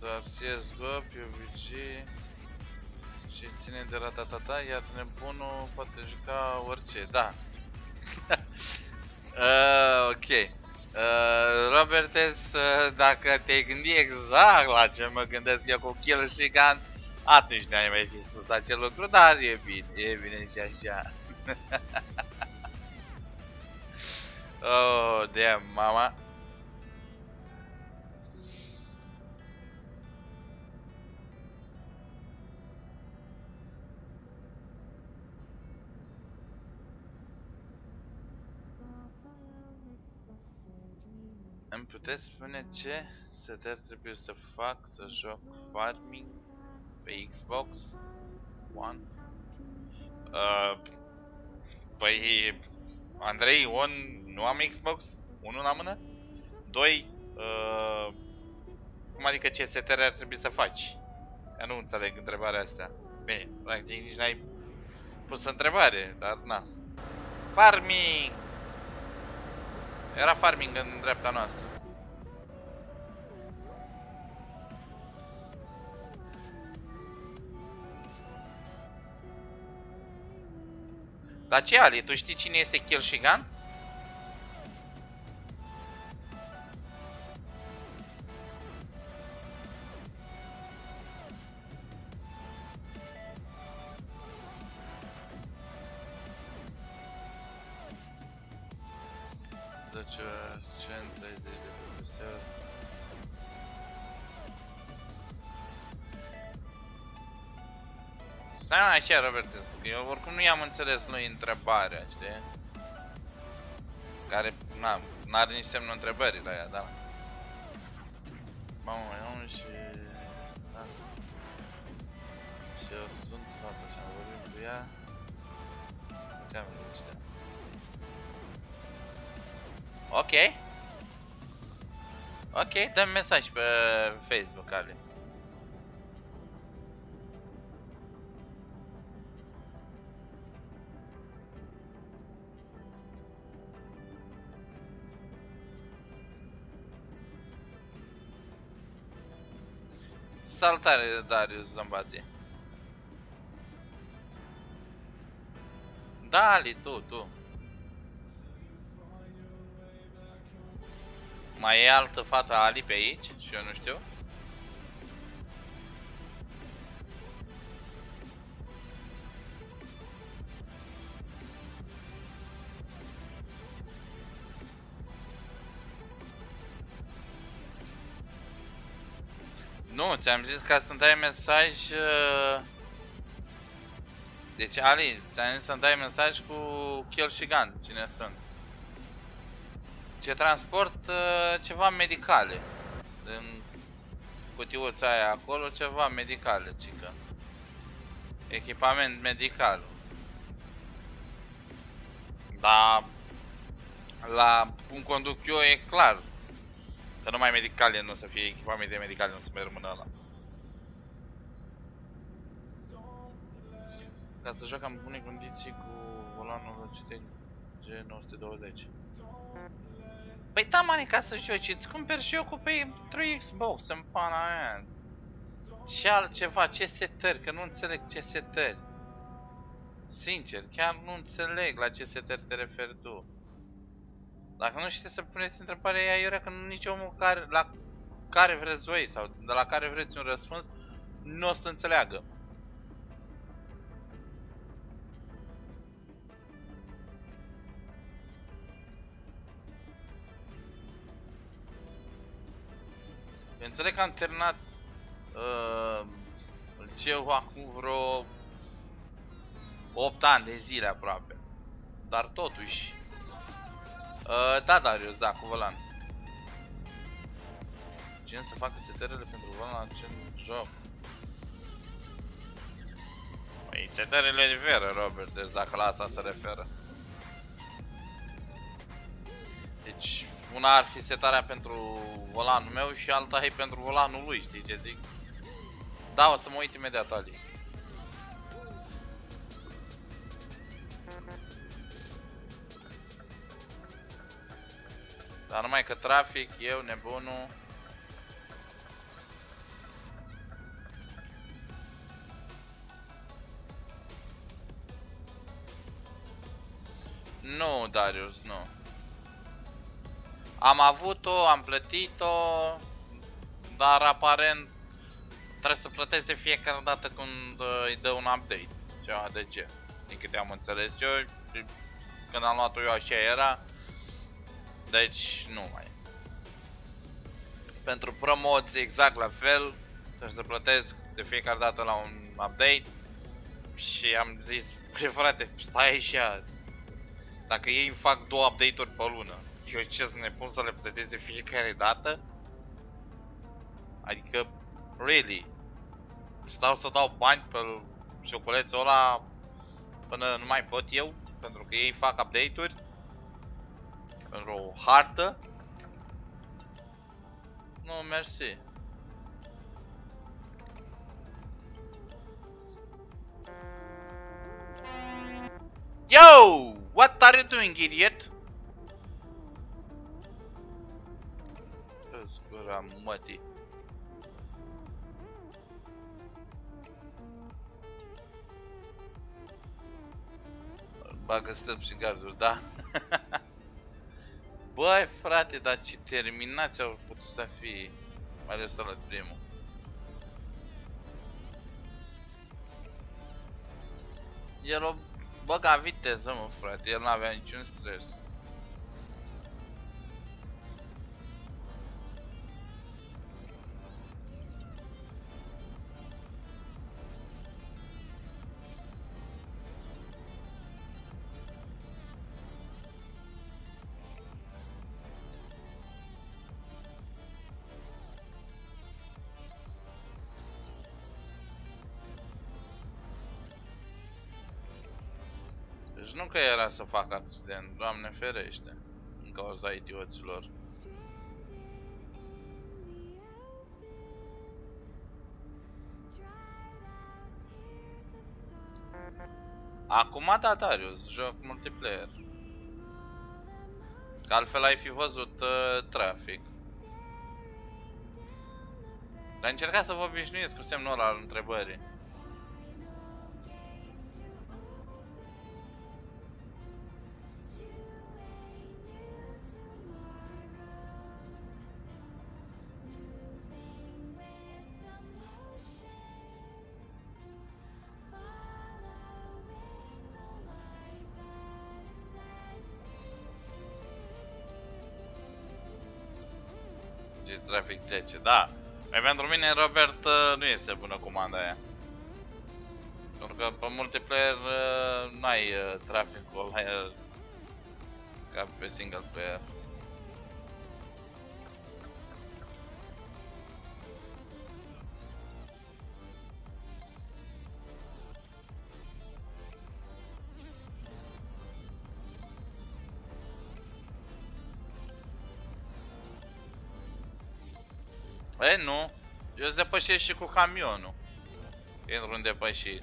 Doar CSGO, PUBG și ține de ratatata, iar nebunul poate juca orice, da. uh, ok. Uh, Robertes, uh, dacă te gândi exact la ce mă gândesc eu cu Kill și Gun, atunci ne-ai mai fi spus acel lucru, dar e bine, e bine și așa. oh, damn, mama. Îmi puteți spune ce setări trebuie să fac să joc farming pe Xbox One? Uh, păi, Andrei, un, nu am Xbox, unul la mână. Doi, uh, cum adică ce setări ar trebui să faci? Eu nu înțeleg întrebarea asta. Bine, practic nici n-ai pus întrebare, dar na. Farming! Era farming în dreapta noastră. Dar ce Ali, tu știi cine este Kill Shigan? 100 130 de profesori. Stai mai așa, Robertescu, că eu oricum nu i-am înțeles lui întrebarea, știi? Care, na, n-are nici semnul întrebării la ea, da? Mamă, mai am și... Da. Și eu sunt fata și am vorbit cu ea. Camerele știi? Ok. Ok, dăm mesaj pe Facebook, Ale. Salutare, Darius Zambate. Dali, tu, tu. Mai e altă fată Ali pe aici și eu nu știu. Nu, ți-am zis ca să-mi dai mesaj... uh, Deci, Ali, ți-am zis să-mi dai mesaj cu Kill și Gun, cine sunt. Ce transport uh, ceva medicale. În cutiuța aia acolo, ceva medicale, cică. Echipament medical. Da, la cum conduc eu e clar Că numai medicale nu o să fie echipamente medicale, nu o să mai rămână ăla. Ca să joc am bune condiții cu volanul Logitech G920. Păi da, mani, ca să joci, îți cumperi și eu cu pentru Xbox în pana aia. Ce altceva, ce setări, că nu înțeleg ce setări. Sincer, chiar nu înțeleg la ce setări te referi tu. Dacă nu știți să puneți întrebarea aia, eu că nici omul care, la care vreți voi sau de la care vreți un răspuns, nu o să înțeleagă. Înțeleg că am terminat uh, liceu acum vreo 8 ani de zile aproape. Dar totuși, Uh, da, Darius, da, cu volan. Gen să facă setările pentru volan la acel joc. Păi, setările diferă, Robert, deci dacă la asta se referă. Deci, una ar fi setarea pentru volanul meu și alta e pentru volanul lui, știi ce zic? Da, o să mă uit imediat, Ali. Dar numai că trafic, eu, nebunul... Nu, Darius, nu. Am avut-o, am plătit-o, dar aparent trebuie să plătesc de fiecare dată când uh, îi dă un update, ceva de ce. Din câte am înțeles eu, când am luat-o eu așa era, deci nu mai. Pentru promoții exact la fel, trebuie să plătesc de fiecare dată la un update și am zis, băi frate, stai așa, dacă ei îmi fac două update-uri pe lună și eu ce să ne pun să le plătesc de fiecare dată? Adică, really, stau să dau bani pe șocolețul ăla până nu mai pot eu, pentru că ei fac update-uri pentru o hartă? Nu, mersi. Yo! What are you doing, idiot? Gura mătii. Bagă stăm și garduri, da? Băi, frate, dar ce terminați au putut să fie, mai ales la primul. El o băga viteză, mă, frate, el nu avea niciun stres. Nu că era să fac accident, doamne ferește, din cauza idioților. Acum da, Darius, joc multiplayer. Că altfel ai fi văzut uh, trafic. Dar încerca să vă obișnuiesc cu semnul ăla al întrebării. Traffic 10, da. Mai pentru mine, Robert, uh, nu este bună comanda aia. Pentru că pe multiplayer uh, nu ai uh, traficul uh, ca pe single player. E, nu. Eu îți depășesc și cu camionul. Intru în depășit.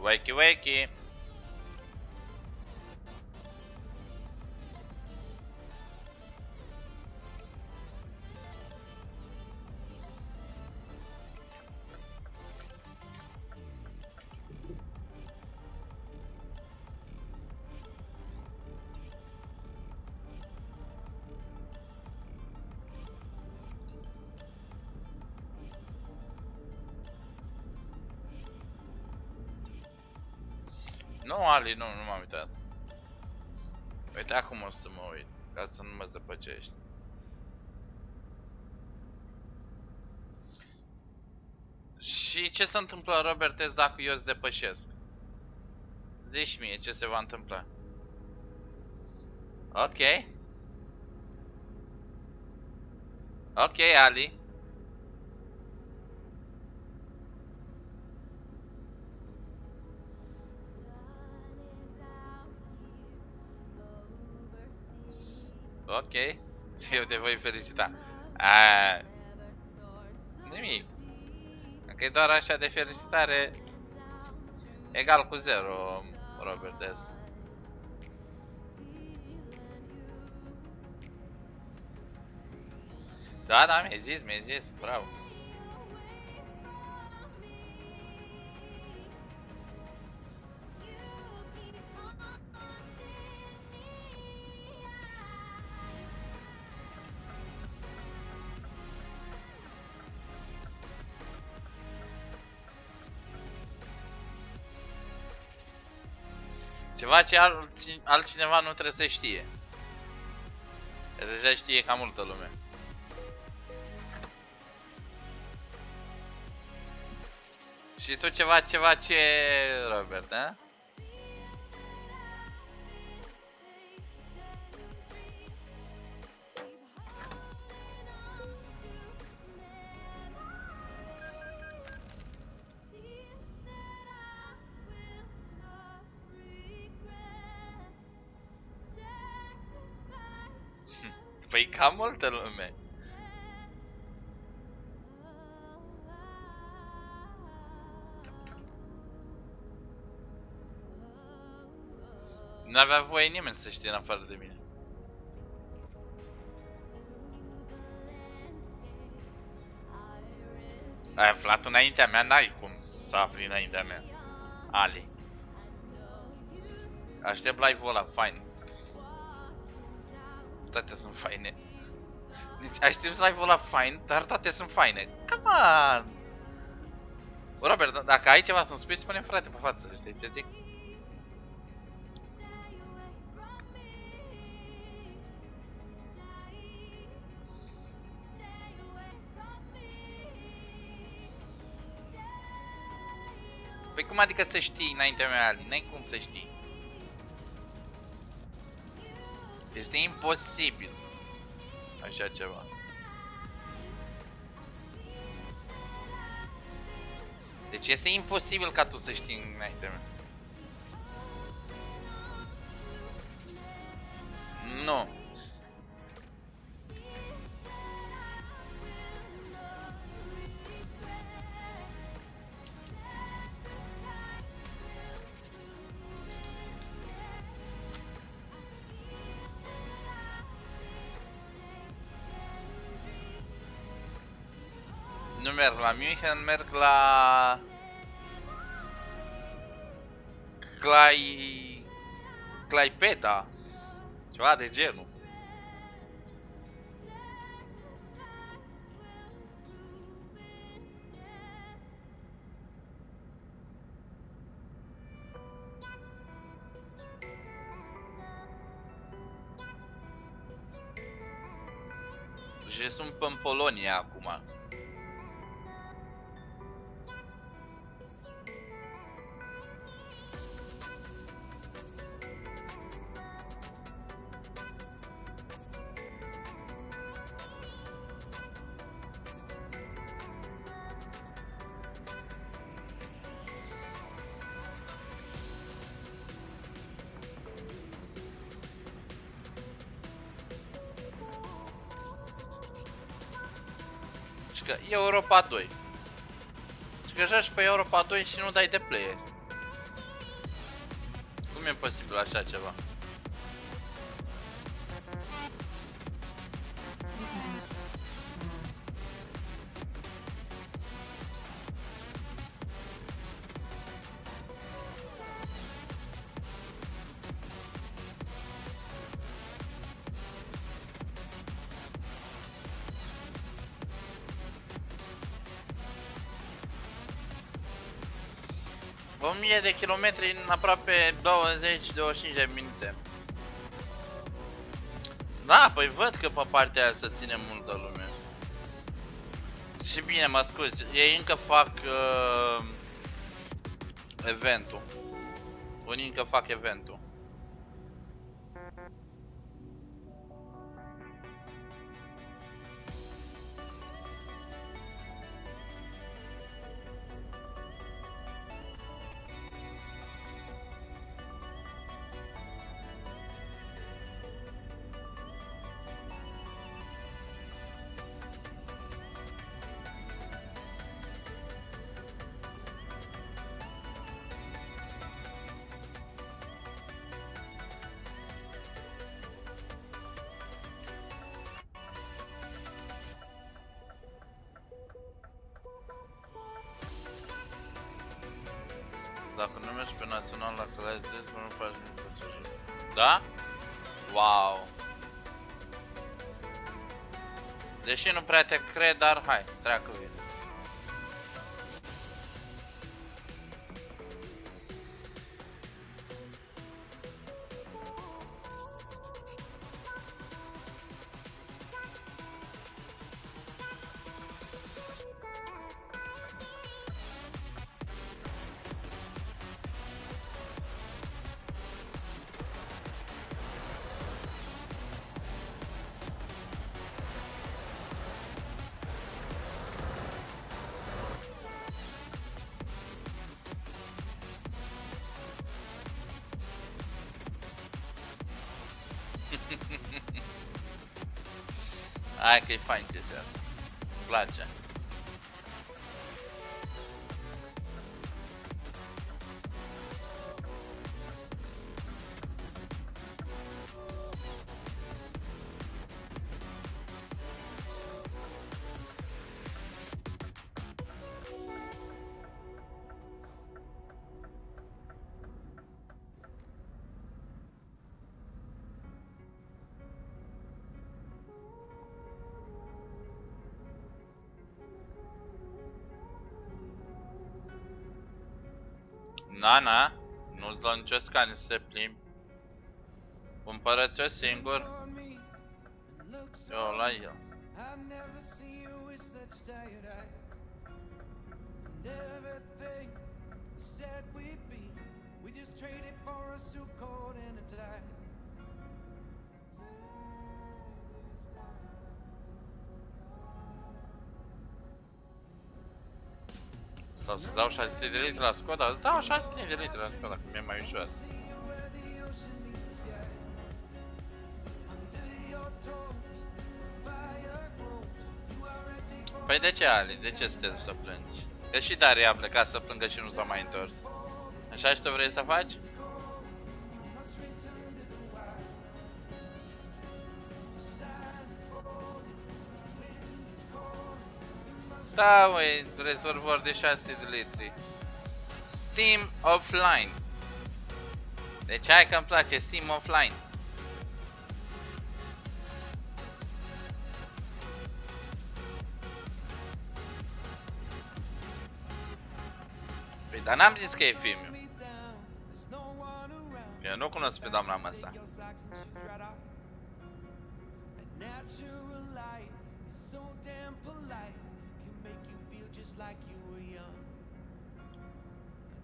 Wakey wakey. Nu, Ali, nu, nu m-am uitat. Uite, acum o să mă uit, ca să nu mă zăpăcești. Și ce se întâmplă, Robert, dacă eu îți depășesc? Zici mie ce se va întâmpla. Ok. Ok, Ali. Ok. Eu te voi felicita. A, nimic. Că e doar așa de felicitare egal cu 0, Robert S. Da, da, mi-ai zis, mi-ai zis, bravo. Ceva ce alți, altcineva nu trebuie să știe. Că deja știe ca multă lume. Și tu ceva, ceva ce, Robert, da? Păi ca multă lume. N-avea voie nimeni să știe în afară de mine. Ai aflat înaintea mea? N-ai cum să afli înaintea mea. Ali. Aștept live-ul ăla, fain. Toate sunt faine. Deci aștept live-ul ăla fain, dar toate sunt faine. Come on! Robert, d- dacă ai ceva să-mi spui, spune frate pe față, știi ce zic? Păi cum adică să știi înaintea mea, Ali? N-ai cum să știi. Este imposibil așa ceva. Deci este imposibil ca tu să știi înaintea mea. Nu. Nu la München, merg la... Clai... De genul. 2 și nu dai de player. Cum e posibil așa ceva? O mie de kilometri în aproape 20-25 de minute. Da, păi văd că pe partea aia se ține multă lume. Și bine, mă scuzi, ei încă fac uh, eventul. Unii încă fac eventul. Hai că e Na, na, nu-ți dau nicio scan să te plimbi. Cumpără-ți-o singur. on me and look so Eu la el. Dau 600 de litri la Skoda? Îți dau 600 de litri la Skoda, că mi-e mai ușor. See you where the ocean meets the sky. Under your toes, fire grows. You are ready for Păi de ce, Ali? De ce să te duci să plângi? Că și Daria a plecat să plângă și nu s-a mai întors. Așa și tu vrei să faci? Da, măi, rezervor de 600 de litri. Steam offline. Deci hai că îmi place Steam offline. Păi dar n-am zis că e filmul. me down. There's no one around. Eu nu cunosc pe doamna măsa. Your socks and shoes right off. That natural light It's so damn polite, just like you were young.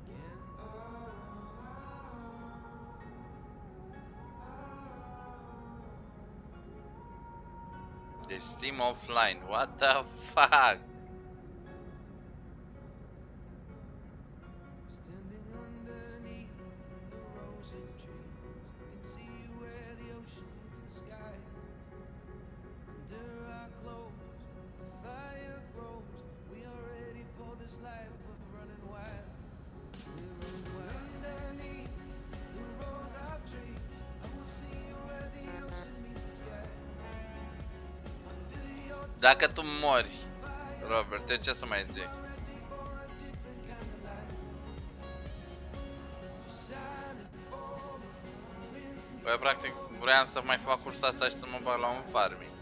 Again. Deci Steam offline. What the fuck? Mori, Robert, eu ce să mai zic? ready for a different kind of life. Shining for the wind. Bă, eu practic vreau să mai fac cursa asta și să mă bag la un farming.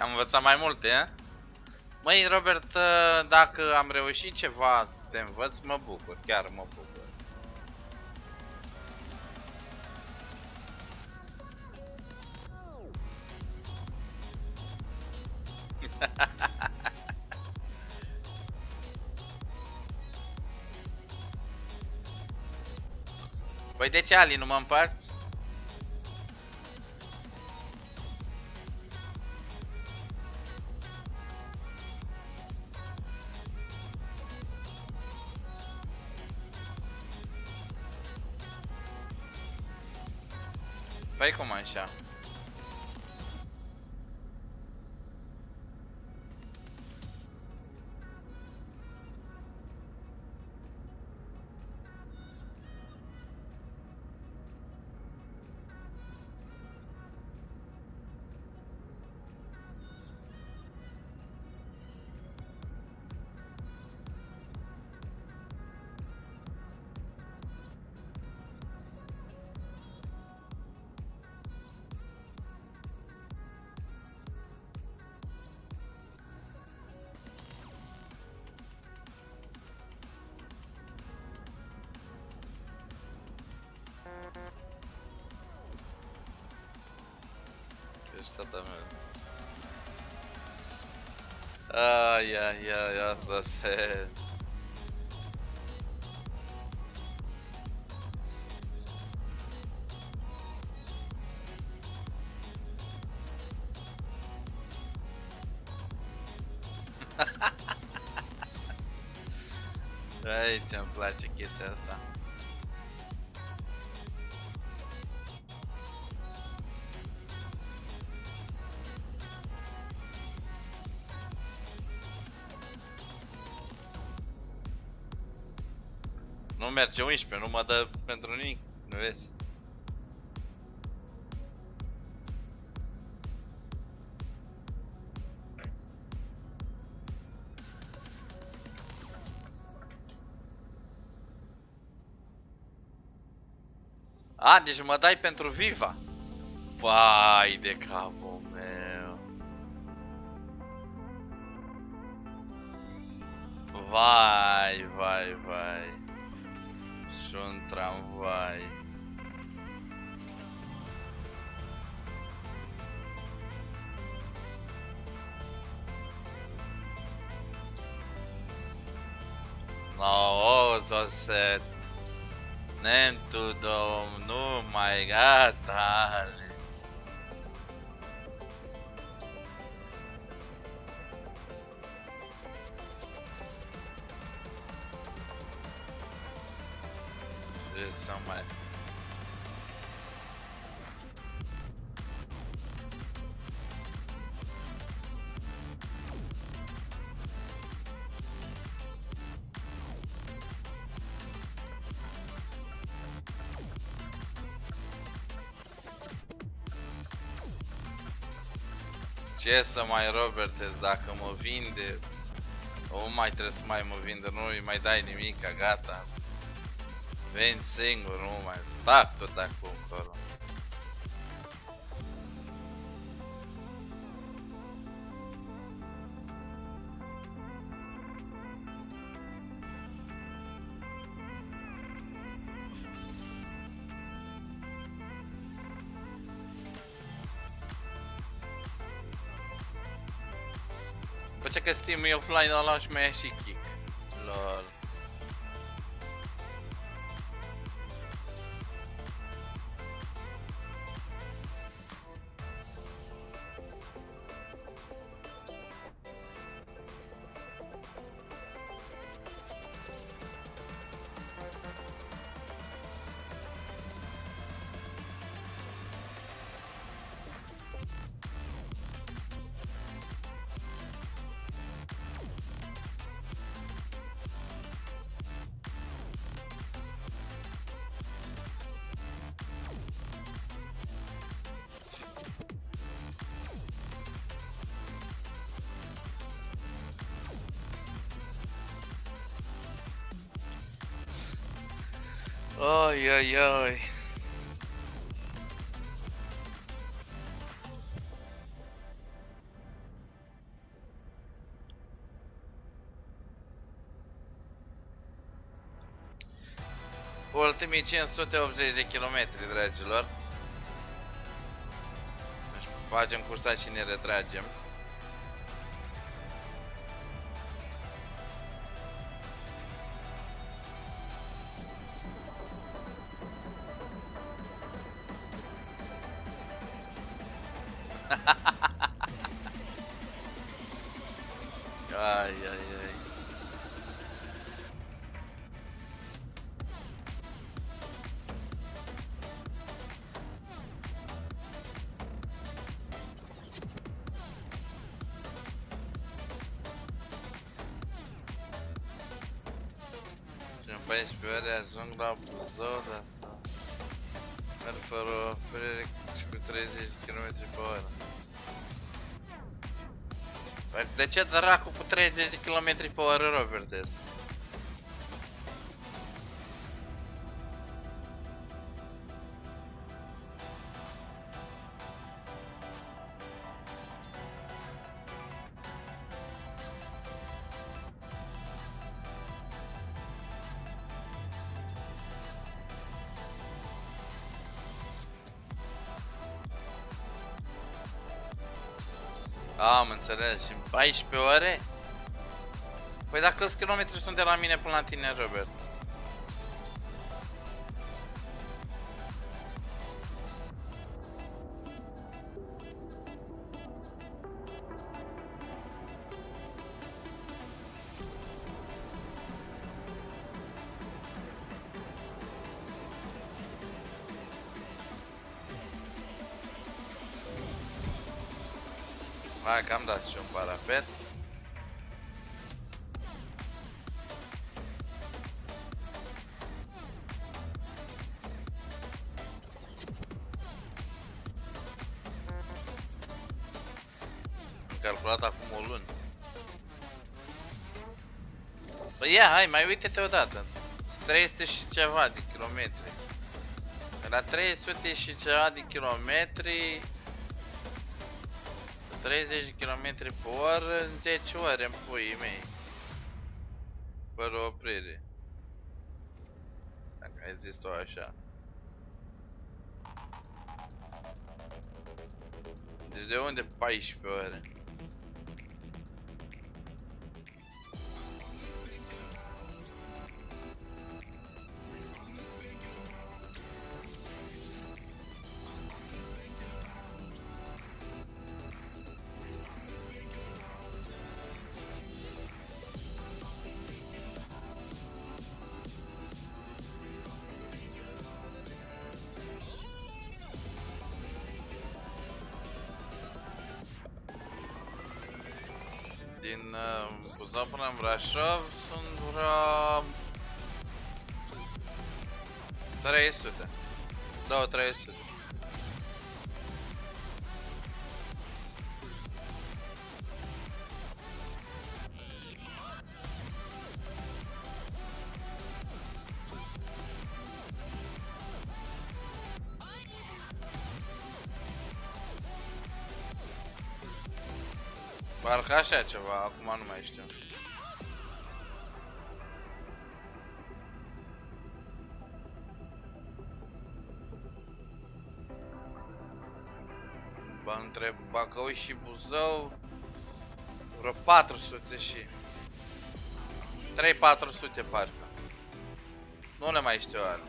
Te-am învățat mai multe, eh? Măi, Robert, ă, dacă am reușit ceva să te învăț, mă bucur, chiar mă bucur. Păi de ce, Ali, nu mă împarți? Cum așa? Asta se... Aici îmi place merge 11, nu mă dă pentru nimic, nu vezi? A, deci mă dai pentru Viva. Vai de capul meu. Vai, vai, vai. Și Ce să mai... Ce să mai Robertes, dacă mă vinde? Nu mai trebuie să mai mă vinde, nu îi mai dai nimic, gata Vin singur, nu mai stac tot acum acolo După ce că Steam e offline ăla și mai ia și kick Oi, oi, oi. Ultimii 580 de kilometri, dragilor. Deci facem cursa și ne retragem. Dracu cu 30 de km pe oră, Robertes? 14 ore? Păi dacă câți kilometri sunt de la mine până la tine, Robert? Hai că am dat și un parapet. Am calculat acum o lună. Păi ia, hai, mai uite-te odată. 300 și ceva de kilometri. La 300 și ceva de kilometri 30 de km pe oră în 10 ore în puii mei. Fără oprire. Dacă ai zis-o așa. Deci de unde 14 ore? Brașov sunt vreo 300. 2 300. Parcă așa ceva, acum nu mai știu. Bacău și Buzău vreo 400 și 3-400 parcă. Nu le mai știu ale.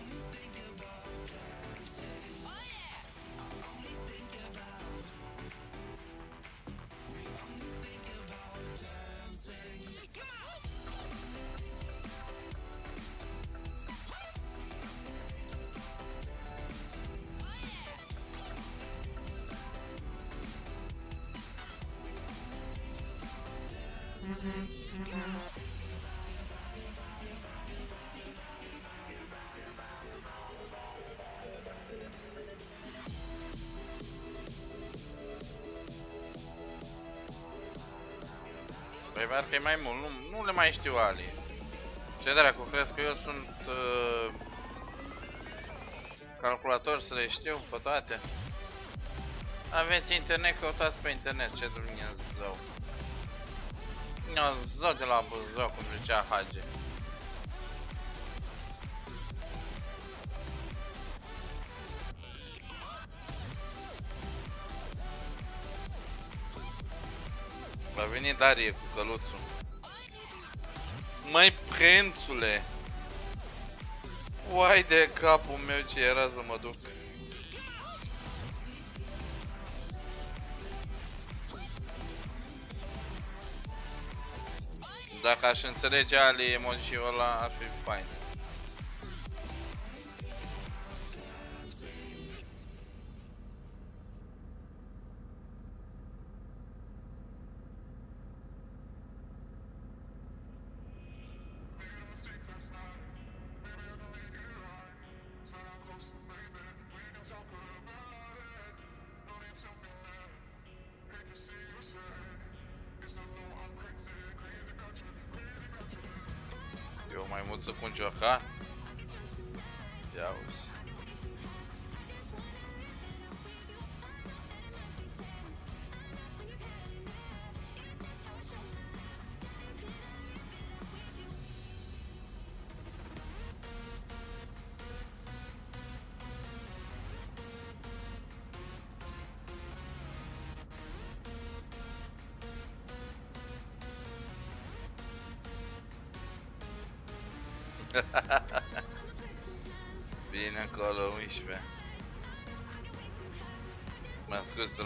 Mai mult, nu, nu le mai știu Ali. Ce dracu, crezi că eu sunt uh, calculator să le știu pe toate? Aveți internet, căutați pe internet, ce Dumnezeu. Dumnezeu de la Buzău, cum zicea Hage. Va veni Darie cu căluțul. Măi, prințule! Uai de capul meu ce era să mă duc. Dacă aș înțelege Ali emoji-ul ăla, ar fi fain.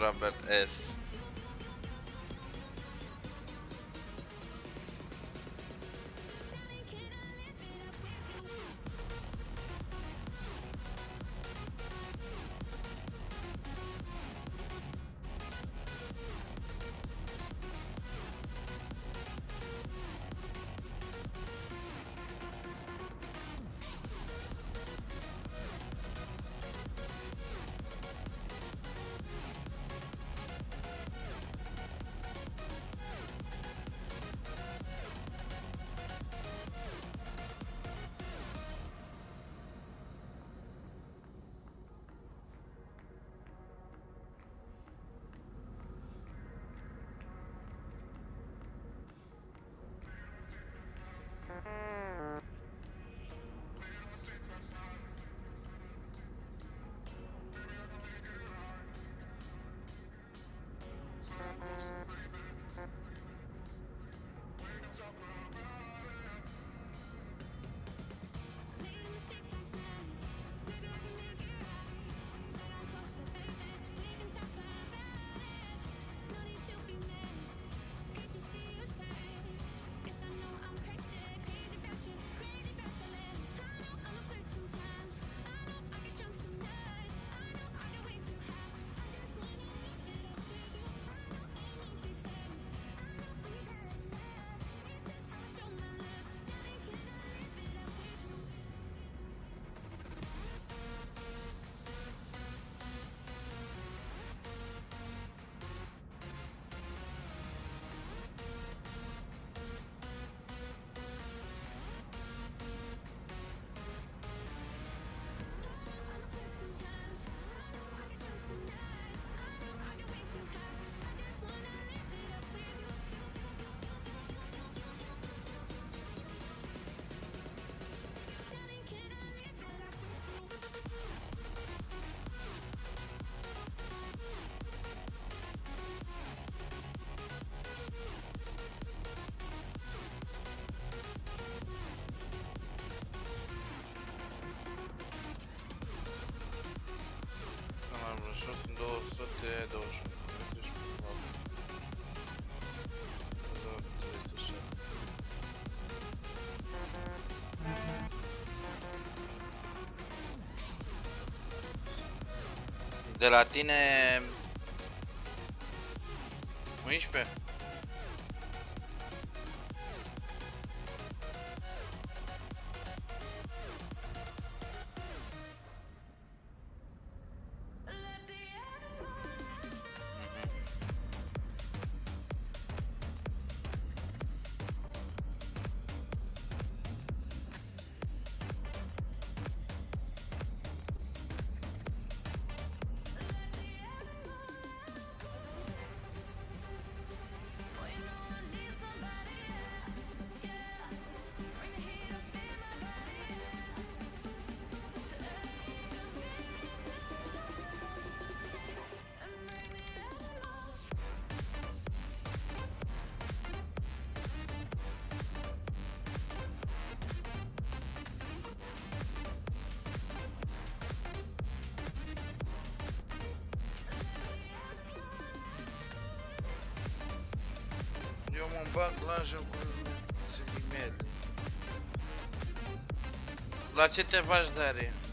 Robert S. De la tine... 11? La ce te faci, Daria?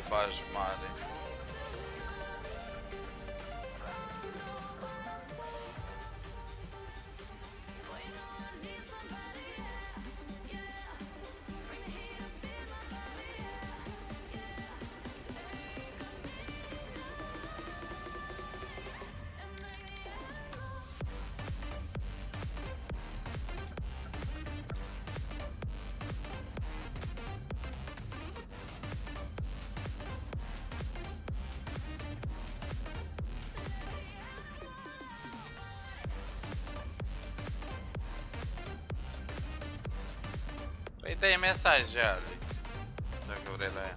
Mâncă tu să te faci mare. Păi dai mesaje Ali, dacă vrei la ea.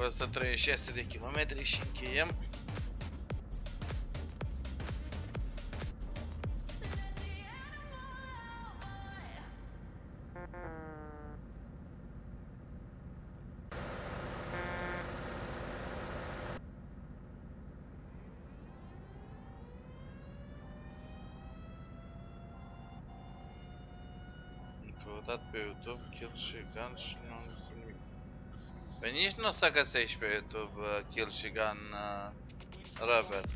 O 136 de kilometri și încheiem. Am căutat pe YouTube Kill și Gun și nu am găsit nimic. Păi nici nu o să găsești pe YouTube uh, Kill și Gun uh, Robert.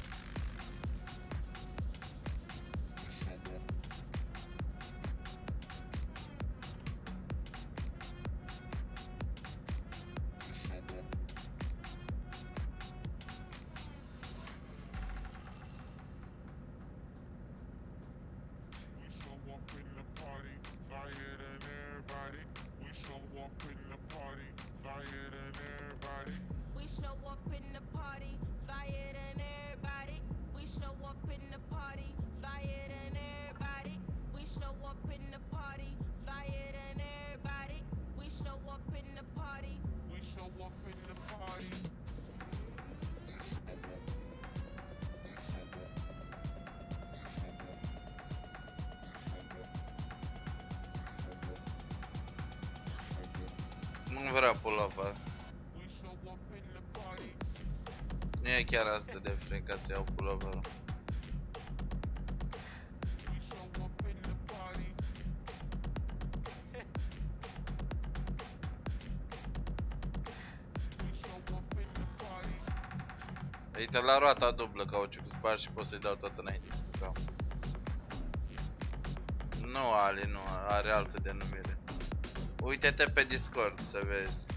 Chiar atât de fric ca să iau pullover. We show up in the party. we show up in the party. Uite la roata dublă cauciuc spar și pot să-i dau tot înainte. Da. Nu Ali, nu, are altă denumire. Uite-te pe Discord să vezi.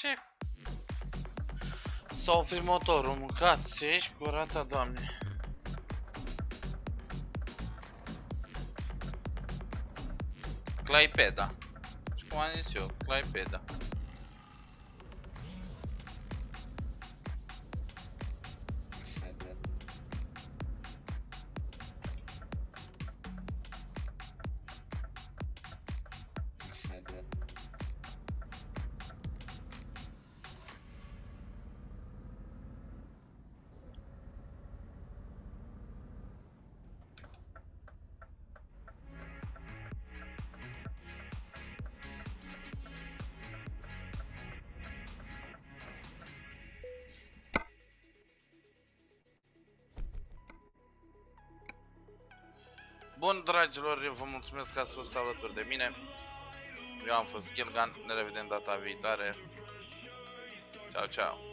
Ce? S-a oprit motorul, mâncați, ce ești curată, doamne. Claipeda. Și cum am zis. Mulțumesc că ați fost alături de mine. Eu am fost Gilgan, ne revedem data viitoare. Ciao, ciao.